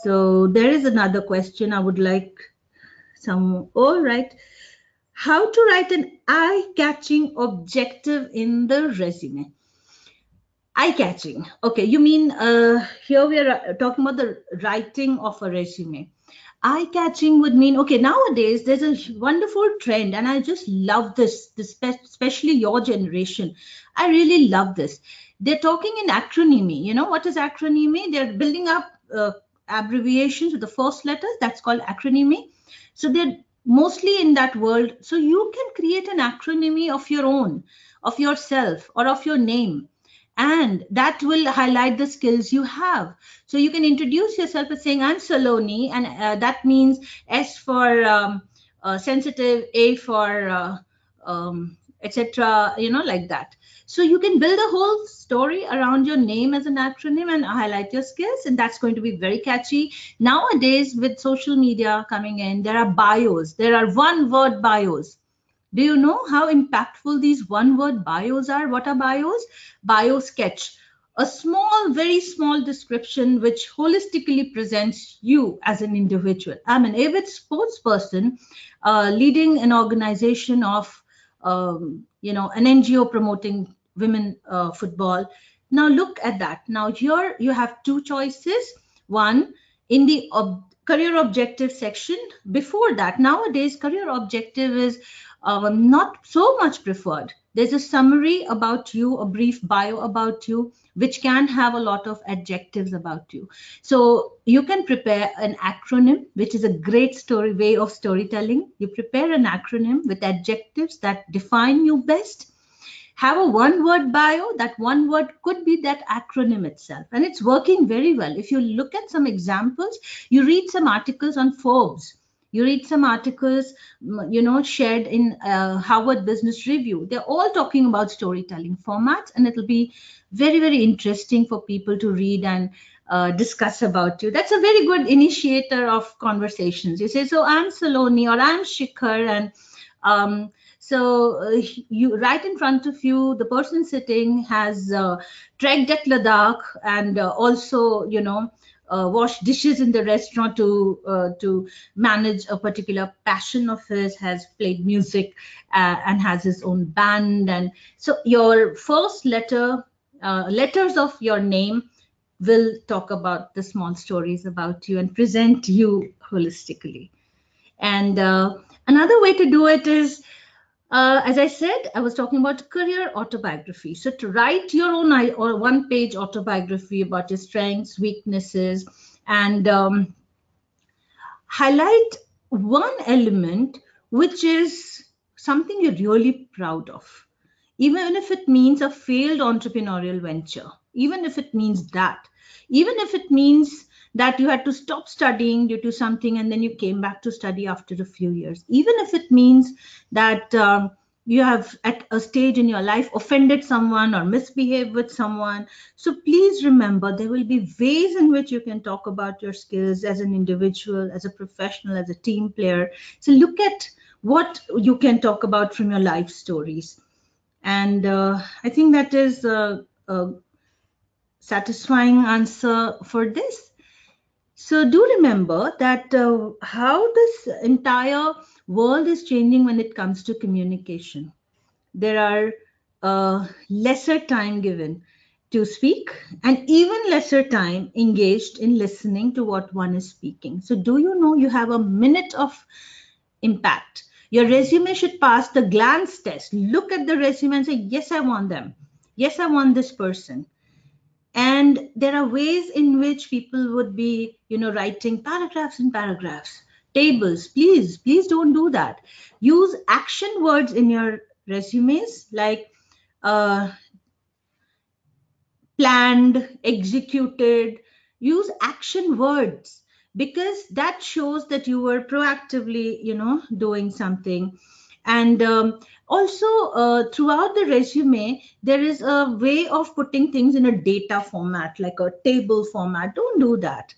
So there is another question I would like some, all right. How to write an eye-catching objective in the resume? Eye-catching. Okay you mean uh, here we are uh, talking about the writing of a resume eye-catching would mean okay nowadays there's a wonderful trend and i just love this, this especially your generation. I really love this. They're talking in acronymy you know what is acronymy they're building up uh, abbreviations with the first letters. That's called acronymy so they're mostly in that world. So you can create an acronymy of your own, of yourself, or of your name. And that will highlight the skills you have. So you can introduce yourself as saying, I'm Saloni, and uh, that means S for um, uh, sensitive, A for uh, um, etc. You know, like that. So you can build a whole story around your name as an acronym and highlight your skills, and that's going to be very catchy. Nowadays, with social media coming in, there are bios. There are one-word bios. Do you know how impactful these one-word bios are? What are bios? Bio sketch a small, very small description which holistically presents you as an individual. I'm an avid sports person uh, leading an organization of, um, you know, an NGO promoting women uh, football. Now look at that. Now here you have two choices. One in the ob career objective section. Before that, nowadays career objective is um, not so much preferred. There's a summary about you, a brief bio about you, which can have a lot of adjectives about you. So you can prepare an acronym, which is a great story way of storytelling. You prepare an acronym with adjectives that define you best have a one word bio that one word could be that acronym itself and it's working very well if you look at some examples you read some articles on forbes you read some articles you know shared in uh, harvard business review. They're all talking about storytelling formats and it'll be very very interesting for people to read and uh, discuss about you. That's a very good initiator of conversations you say so i'm saloni or i'm shikhar and um, so uh, you right in front of you, the person sitting has uh, Ladakh and uh, also, you know, uh, wash dishes in the restaurant to uh, to manage a particular passion of his has played music uh, and has his own band. And so your first letter uh, letters of your name will talk about the small stories about you and present you holistically. And uh, another way to do it is uh, as I said, I was talking about career autobiography. So to write your own or one page autobiography about your strengths, weaknesses, and um, highlight one element which is something you're really proud of, even if it means a failed entrepreneurial venture, even if it means that, even if it means that you had to stop studying due to something and then you came back to study after a few years. Even if it means that um, you have at a stage in your life offended someone or misbehaved with someone. So please remember there will be ways in which you can talk about your skills as an individual as a professional as a team player. So look at what you can talk about from your life stories. And uh, i think that is a, uh, satisfying answer for this. So do remember that uh, how this entire world is changing when it comes to communication. There are uh, lesser time given to speak and even lesser time engaged in listening to what one is speaking. So do you know you have a minute of impact? Your resume should pass the glance test. Look at the resume and say, yes, I want them. Yes, I want this person and there are ways in which people would be you know writing paragraphs and paragraphs. Tables please please don't do that. Use action words in your resumes like uh, planned executed. Use action words because that shows that you were proactively you know doing something. And um, also uh, throughout the resume there is a way of putting things in a data format like a table format. Don't do that.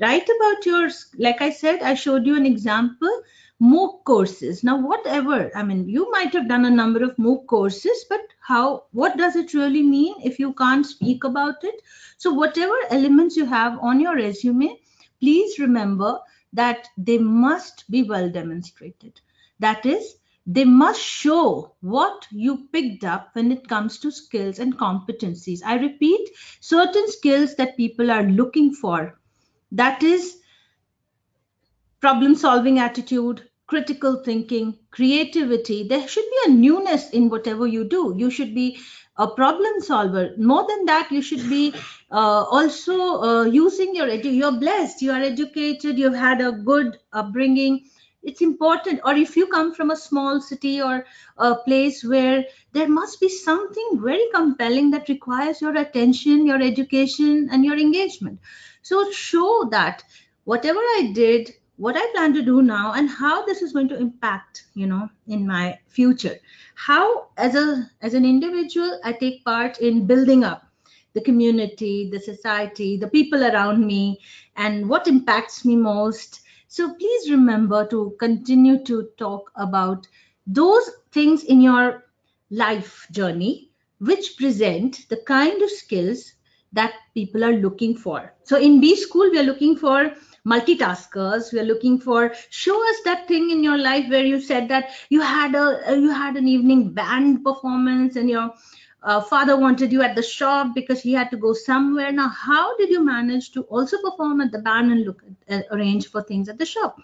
Write about yours like i said i showed you an example mooc courses. Now whatever i mean you might have done a number of mooc courses but how what does it really mean if you can't speak about it? So whatever elements you have on your resume please remember that they must be well demonstrated. That is they must show what you picked up when it comes to skills and competencies. I repeat, certain skills that people are looking for. That is problem solving attitude, critical thinking, creativity. There should be a newness in whatever you do. You should be a problem solver. More than that, you should be uh, also uh, using your edu- You're blessed. You are educated. You've had a good upbringing it's important or if you come from a small city or a place where there must be something very compelling that requires your attention your education and your engagement. So show that whatever i did what i plan to do now and how this is going to impact you know in my future. How as a as an individual i take part in building up the community the society the people around me and what impacts me most so please remember to continue to talk about those things in your life journey which present the kind of skills that people are looking for. So in B school, we are looking for multitaskers. We are looking for show us that thing in your life where you said that you had a you had an evening band performance and your uh, father wanted you at the shop because he had to go somewhere. Now, how did you manage to also perform at the band and look at, uh, arrange for things at the shop?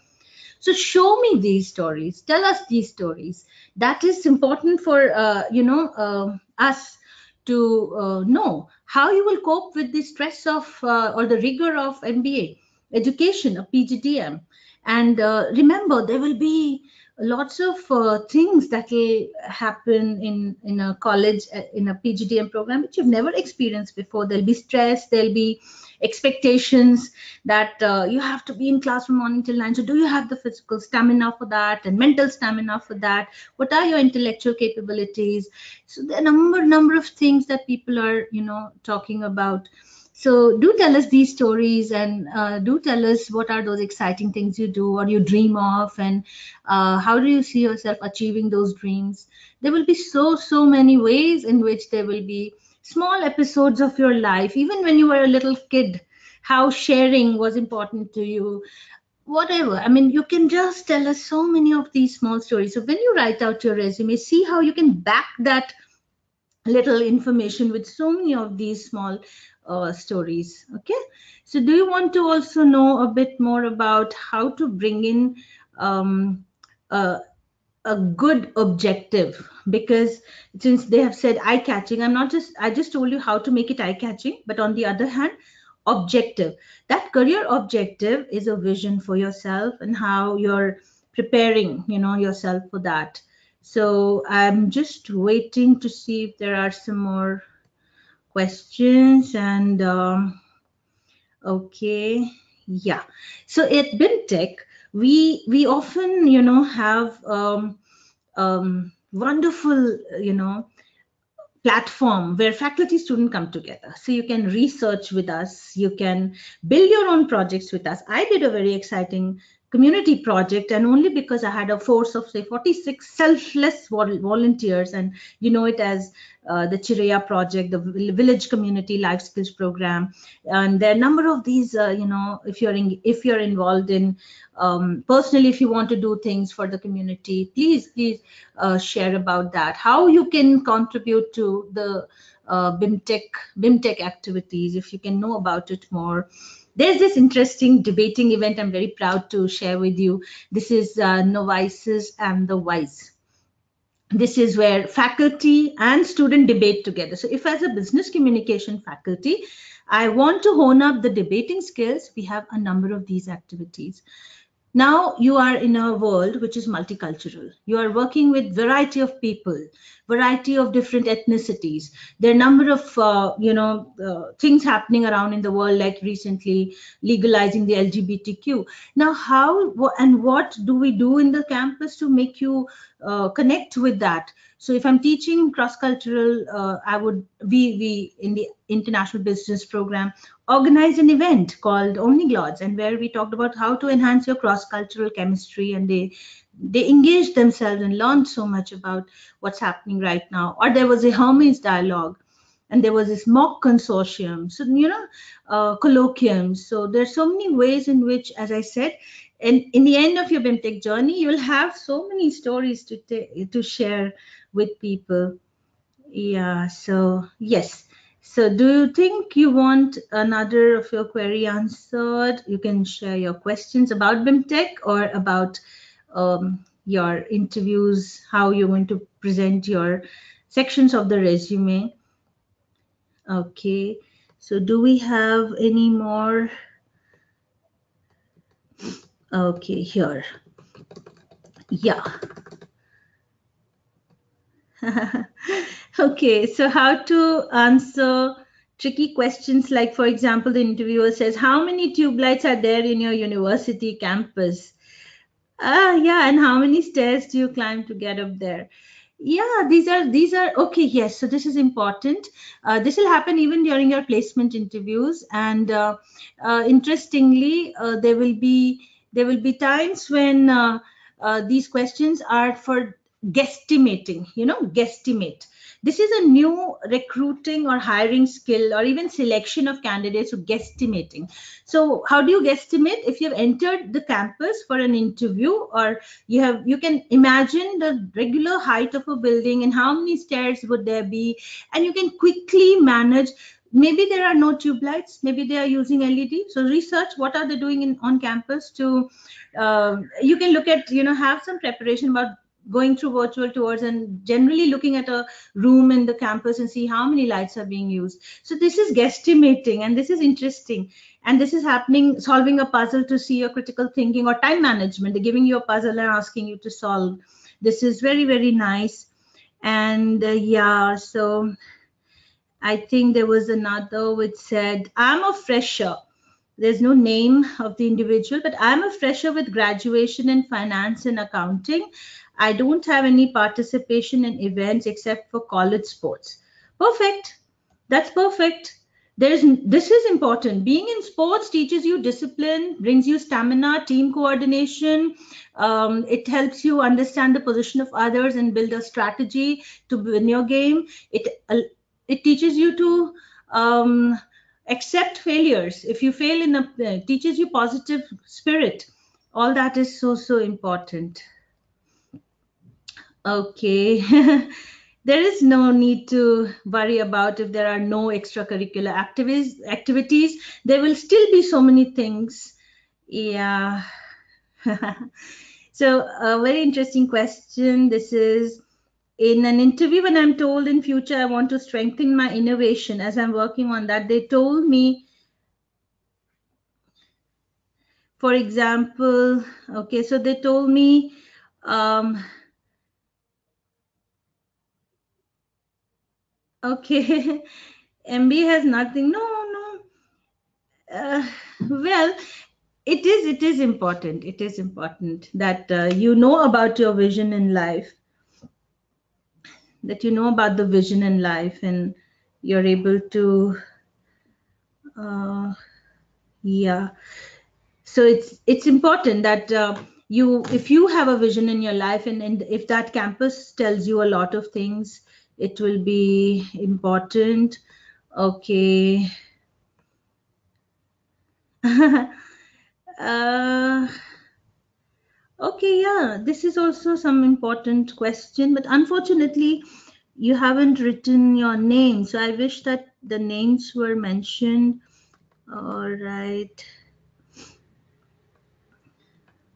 So show me these stories. Tell us these stories. That is important for uh, you know uh, us to uh, know how you will cope with the stress of uh, or the rigor of MBA education, a PGDM. And remember, there will be lots of uh, things that will happen in in a college uh, in a pgdm program which you've never experienced before. There'll be stress there'll be expectations that uh, you have to be in class from morning till nine. So do you have the physical stamina for that and mental stamina for that? What are your intellectual capabilities? So there are a number number of things that people are you know talking about so do tell us these stories and uh, do tell us what are those exciting things you do or you dream of and uh, how do you see yourself achieving those dreams. There will be so, so many ways in which there will be small episodes of your life, even when you were a little kid, how sharing was important to you, whatever. I mean, you can just tell us so many of these small stories. So when you write out your resume, see how you can back that little information with so many of these small uh, stories okay? So do you want to also know a bit more about how to bring in um, a, a good objective? Because since they have said eye catching i'm not just i just told you how to make it eye catching but on the other hand objective. That career objective is a vision for yourself and how you're preparing you know yourself for that. So i'm just waiting to see if there are some more questions and um, okay yeah. So at BIMTech we we often you know have um, um, wonderful you know platform where faculty student come together. So you can research with us you can build your own projects with us. I did a very exciting community project and only because i had a force of say 46 selfless volunteers and you know it as uh, the chireya project the village community life skills program. And there are a number of these uh, you know if you're in, if you're involved in um, personally if you want to do things for the community please please uh, share about that. How you can contribute to the uh, bimtech bimtech activities if you can know about it more there's this interesting debating event I'm very proud to share with you. This is uh, Novices and the Wise. This is where faculty and student debate together. So if as a business communication faculty, I want to hone up the debating skills, we have a number of these activities now you are in a world which is multicultural. You are working with variety of people variety of different ethnicities. There are a number of uh, you know uh, things happening around in the world like recently legalizing the lgbtq now how and what do we do in the campus to make you uh, connect with that so if i'm teaching cross cultural uh, i would we we in the international business program organized an event called Omniglots and where we talked about how to enhance your cross-cultural chemistry and they they engaged themselves and learned so much about what's happening right now. Or there was a Hermes dialogue and there was this mock consortium. So, you know, uh, colloquiums. So there's so many ways in which, as I said, and in the end of your BIMTech journey, you'll have so many stories to, to share with people. Yeah, so yes. So do you think you want another of your query answered? You can share your questions about BIMTech or about um, your interviews, how you're going to present your sections of the resume. Okay, so do we have any more? Okay, here. Yeah. okay, so how to answer tricky questions like, for example, the interviewer says, how many tube lights are there in your university campus? Ah, yeah, and how many stairs do you climb to get up there? Yeah, these are these are okay. Yes, so this is important. Uh, this will happen even during your placement interviews, and uh, uh, interestingly, uh, there will be there will be times when uh, uh, these questions are for guesstimating you know guesstimate. This is a new recruiting or hiring skill or even selection of candidates who guesstimating. So how do you guesstimate? If you have entered the campus for an interview or you have you can imagine the regular height of a building and how many stairs would there be and you can quickly manage. Maybe there are no tube lights maybe they are using led so research what are they doing in on campus to uh, you can look at you know have some preparation about going through virtual tours and generally looking at a room in the campus and see how many lights are being used. So this is guesstimating and this is interesting. And this is happening, solving a puzzle to see your critical thinking or time management. They're giving you a puzzle and asking you to solve. This is very, very nice. And uh, yeah, so I think there was another which said, I'm a fresher. There's no name of the individual, but I'm a fresher with graduation in finance and accounting. I don't have any participation in events except for college sports. Perfect. That's perfect. There's this is important. Being in sports teaches you discipline, brings you stamina, team coordination. Um, it helps you understand the position of others and build a strategy to win your game. It it teaches you to um, accept failures. If you fail in a, uh, teaches you positive spirit. All that is so so important. Okay. there is no need to worry about if there are no extracurricular activities activities there will still be so many things yeah so a very interesting question this is in an interview when i'm told in future i want to strengthen my innovation as i'm working on that they told me for example okay so they told me um, Okay, MBA has nothing. No, no. Uh, well, it is. It is important. It is important that uh, you know about your vision in life. That you know about the vision in life, and you're able to. Uh, yeah. so it's it's important that uh, you if you have a vision in your life and, and if that campus tells you a lot of things it will be important okay uh, okay yeah this is also some important question but unfortunately you haven't written your name so i wish that the names were mentioned. All right.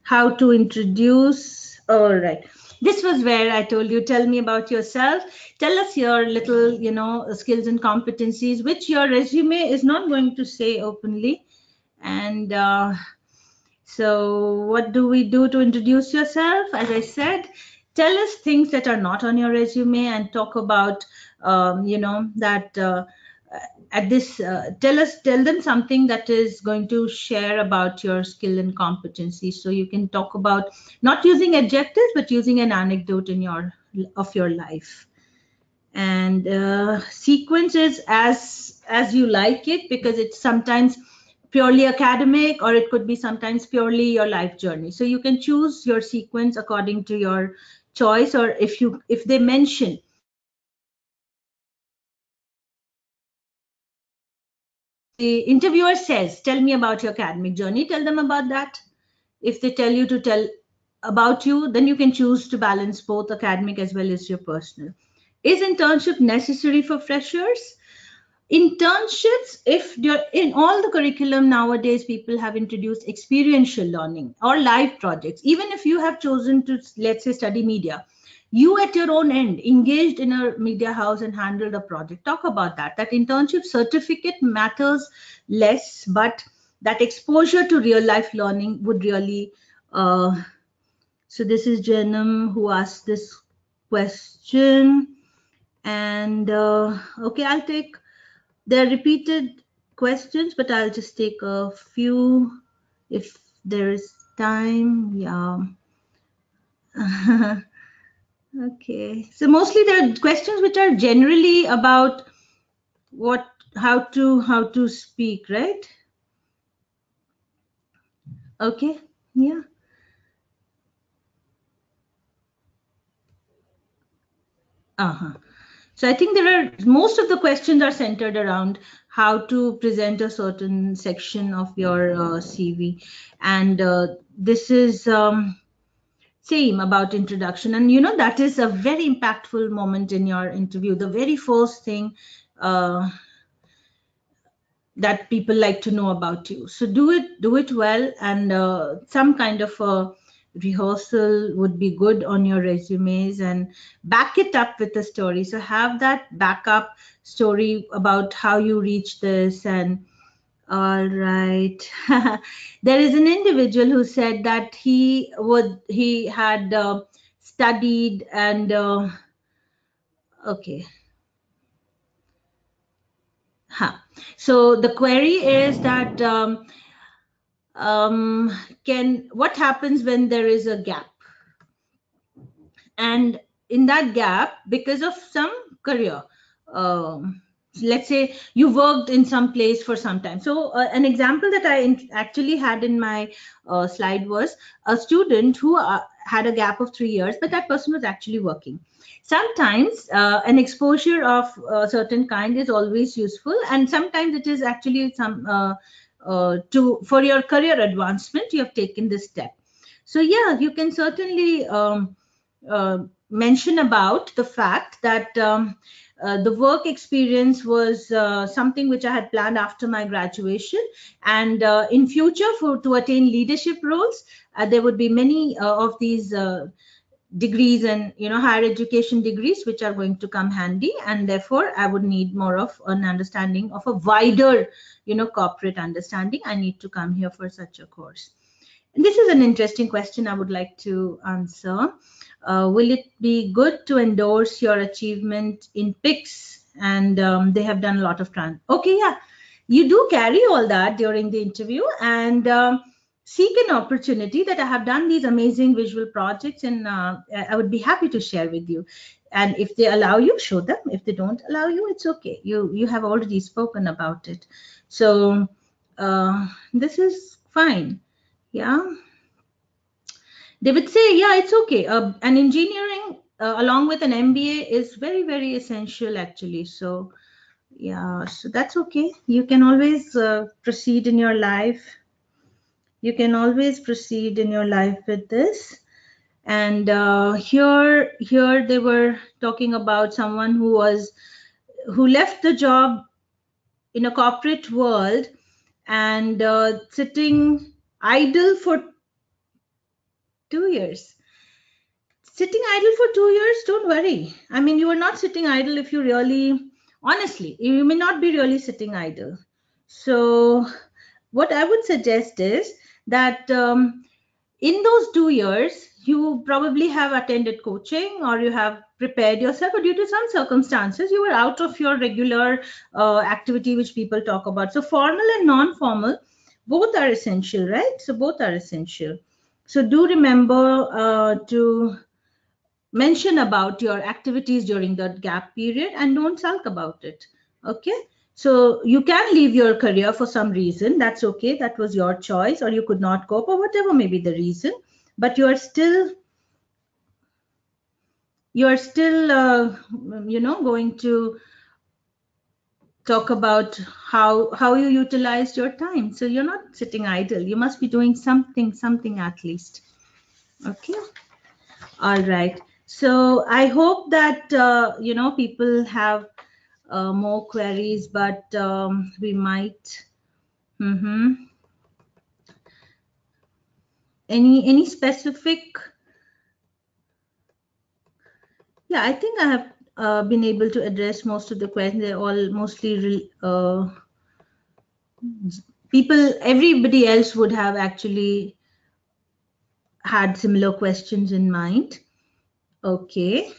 How to introduce all right. This was where i told you tell me about yourself. Tell us your little you know skills and competencies which your resume is not going to say openly. And uh, so what do we do to introduce yourself? As i said tell us things that are not on your resume and talk about um, you know that uh, at this uh, tell us tell them something that is going to share about your skill and competency. So you can talk about not using adjectives but using an anecdote in your of your life. And uh, sequence is as as you like it because it's sometimes purely academic or it could be sometimes purely your life journey so you can choose your sequence according to your choice or if you if they mention the interviewer says, Tell me about your academic journey, tell them about that. If they tell you to tell about you, then you can choose to balance both academic as well as your personal. Is internship necessary for freshers? Internships, if in all the curriculum nowadays, people have introduced experiential learning or live projects. Even if you have chosen to, let's say, study media, you at your own end engaged in a media house and handled a project talk about that that internship certificate matters less but that exposure to real life learning would really uh, so this is Janam who asked this question and uh, okay i'll take the repeated questions but i'll just take a few if there is time yeah Okay, so mostly there are questions which are generally about what, how to, how to speak, right? Okay, yeah. Uh-huh. So I think there are, most of the questions are centered around how to present a certain section of your uh, CV. And uh, this is, um, same about introduction. And you know that is a very impactful moment in your interview. The very first thing uh, that people like to know about you. So do it do it well and uh, some kind of a rehearsal would be good on your resumes and back it up with a story so have that backup story about how you reach this and all right. there is an individual who said that he would he had uh, studied and uh, okay. Huh. So the query is that um, um, can what happens when there is a gap? And in that gap, because of some career, um, let's say you worked in some place for some time so uh, an example that i actually had in my uh, slide was a student who uh, had a gap of 3 years but that person was actually working sometimes uh, an exposure of a certain kind is always useful and sometimes it is actually some uh, uh, to for your career advancement you have taken this step so yeah you can certainly um, uh, mention about the fact that um, uh, the work experience was uh, something which I had planned after my graduation. And uh, in future, for to attain leadership roles, uh, there would be many uh, of these degrees and you know higher education degrees which are going to come handy. And therefore, I would need more of an understanding of a wider, you know, corporate understanding. I need to come here for such a course. And this is an interesting question I would like to answer. Uh, will it be good to endorse your achievement in pics? And um, they have done a lot of trans. Okay, yeah, you do carry all that during the interview and um, seek an opportunity that I have done these amazing visual projects and uh, I would be happy to share with you. And if they allow you, show them. If they don't allow you, it's okay. You you have already spoken about it. So uh, this is fine. Yeah. They would say, yeah, it's okay. Uh, an engineering uh, along with an MBA is very, very essential actually. So, yeah, so that's okay. You can always uh, proceed in your life. You can always proceed in your life with this. And uh, here, here they were talking about someone who was who left the job in a corporate world and uh, sitting idle for two years. Sitting idle for two years? Don't worry. I mean you are not sitting idle if you really honestly you may not be really sitting idle. So what i would suggest is that um, in those two years you probably have attended coaching or you have prepared yourself or due to some circumstances you were out of your regular uh, activity which people talk about. So formal and non-formal both are essential right? So both are essential. So do remember uh, to mention about your activities during that gap period and don't sulk about it okay so you can leave your career for some reason. That's okay. That was your choice or you could not cope or whatever may be the reason. But you are still you are still uh, you know going to talk about how how you utilized your time. So you're not sitting idle. You must be doing something something at least. Okay? All right. So i hope that uh, you know people have uh, more queries but um, we might mm -hmm. any any specific? Yeah i think i have uh, been able to address most of the questions. They're all mostly uh, people everybody else would have actually had similar questions in mind. Okay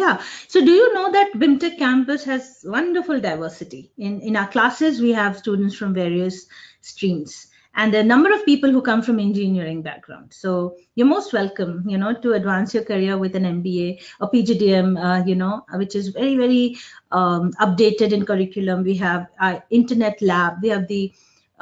yeah so do you know that BIMTech campus has wonderful diversity in in our classes we have students from various streams and a number of people who come from engineering background. So you're most welcome, you know, to advance your career with an MBA or PGDM, uh, you know, which is very, very um, updated in curriculum. We have our internet lab, we have the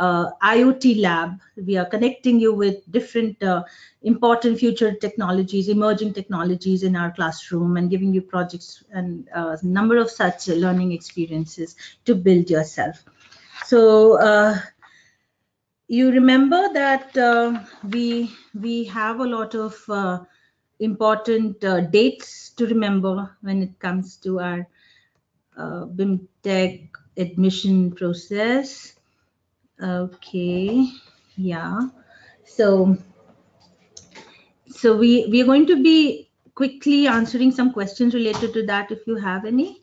uh, IoT lab. We are connecting you with different uh, important future technologies, emerging technologies in our classroom and giving you projects and a uh, number of such learning experiences to build yourself. So uh, you remember that uh, we we have a lot of uh, important dates to remember when it comes to our BIMTech admission process. Okay, yeah. So so we we are going to be quickly answering some questions related to that if you have any.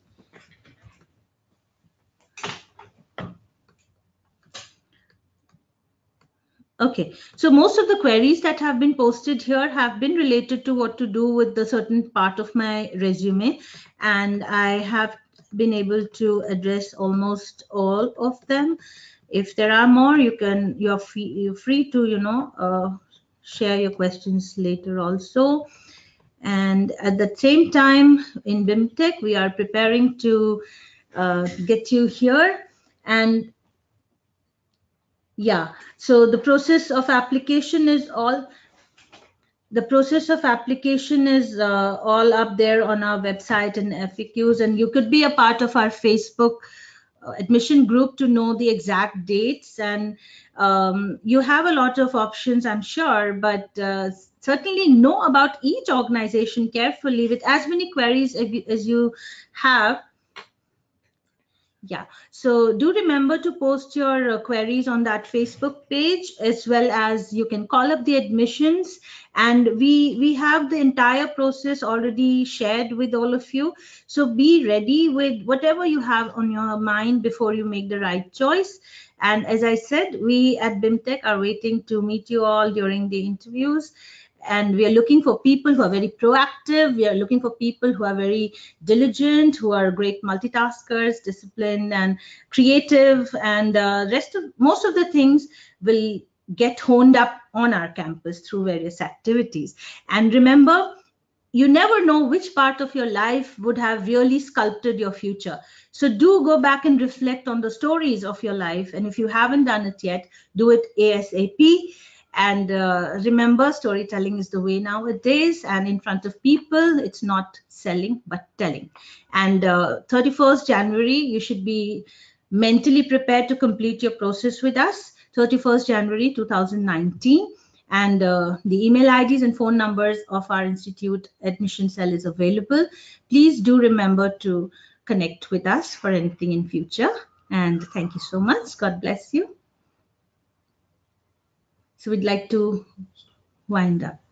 Okay, so most of the queries that have been posted here have been related to what to do with the certain part of my resume. And I have been able to address almost all of them. If there are more, you can, you're free, you're free to, you know, uh, share your questions later also. And at the same time in BIMTech, we are preparing to uh, get you here. And yeah so the process of application is all the process of application is uh, all up there on our website and FAQs, and you could be a part of our Facebook uh, admission group to know the exact dates. And um, you have a lot of options, I'm sure, but uh, certainly know about each organization carefully with as many queries as you have yeah, so do remember to post your uh, queries on that Facebook page as well as you can call up the admissions and we we have the entire process already shared with all of you. So be ready with whatever you have on your mind before you make the right choice. And as I said, we at BIMTech are waiting to meet you all during the interviews and we are looking for people who are very proactive we are looking for people who are very diligent who are great multitaskers disciplined and creative and uh, rest of most of the things will get honed up on our campus through various activities and remember you never know which part of your life would have really sculpted your future. So do go back and reflect on the stories of your life. And if you haven't done it yet, do it ASAP And uh, remember, storytelling is the way nowadays, and in front of people, it's not selling but telling. And uh, 31st January, you should be mentally prepared to complete your process with us. 31st January 2019 and uh, the email IDs and phone numbers of our institute admission cell is available. Please do remember to connect with us for anything in future. And thank you so much. God bless you. So we'd like to wind up.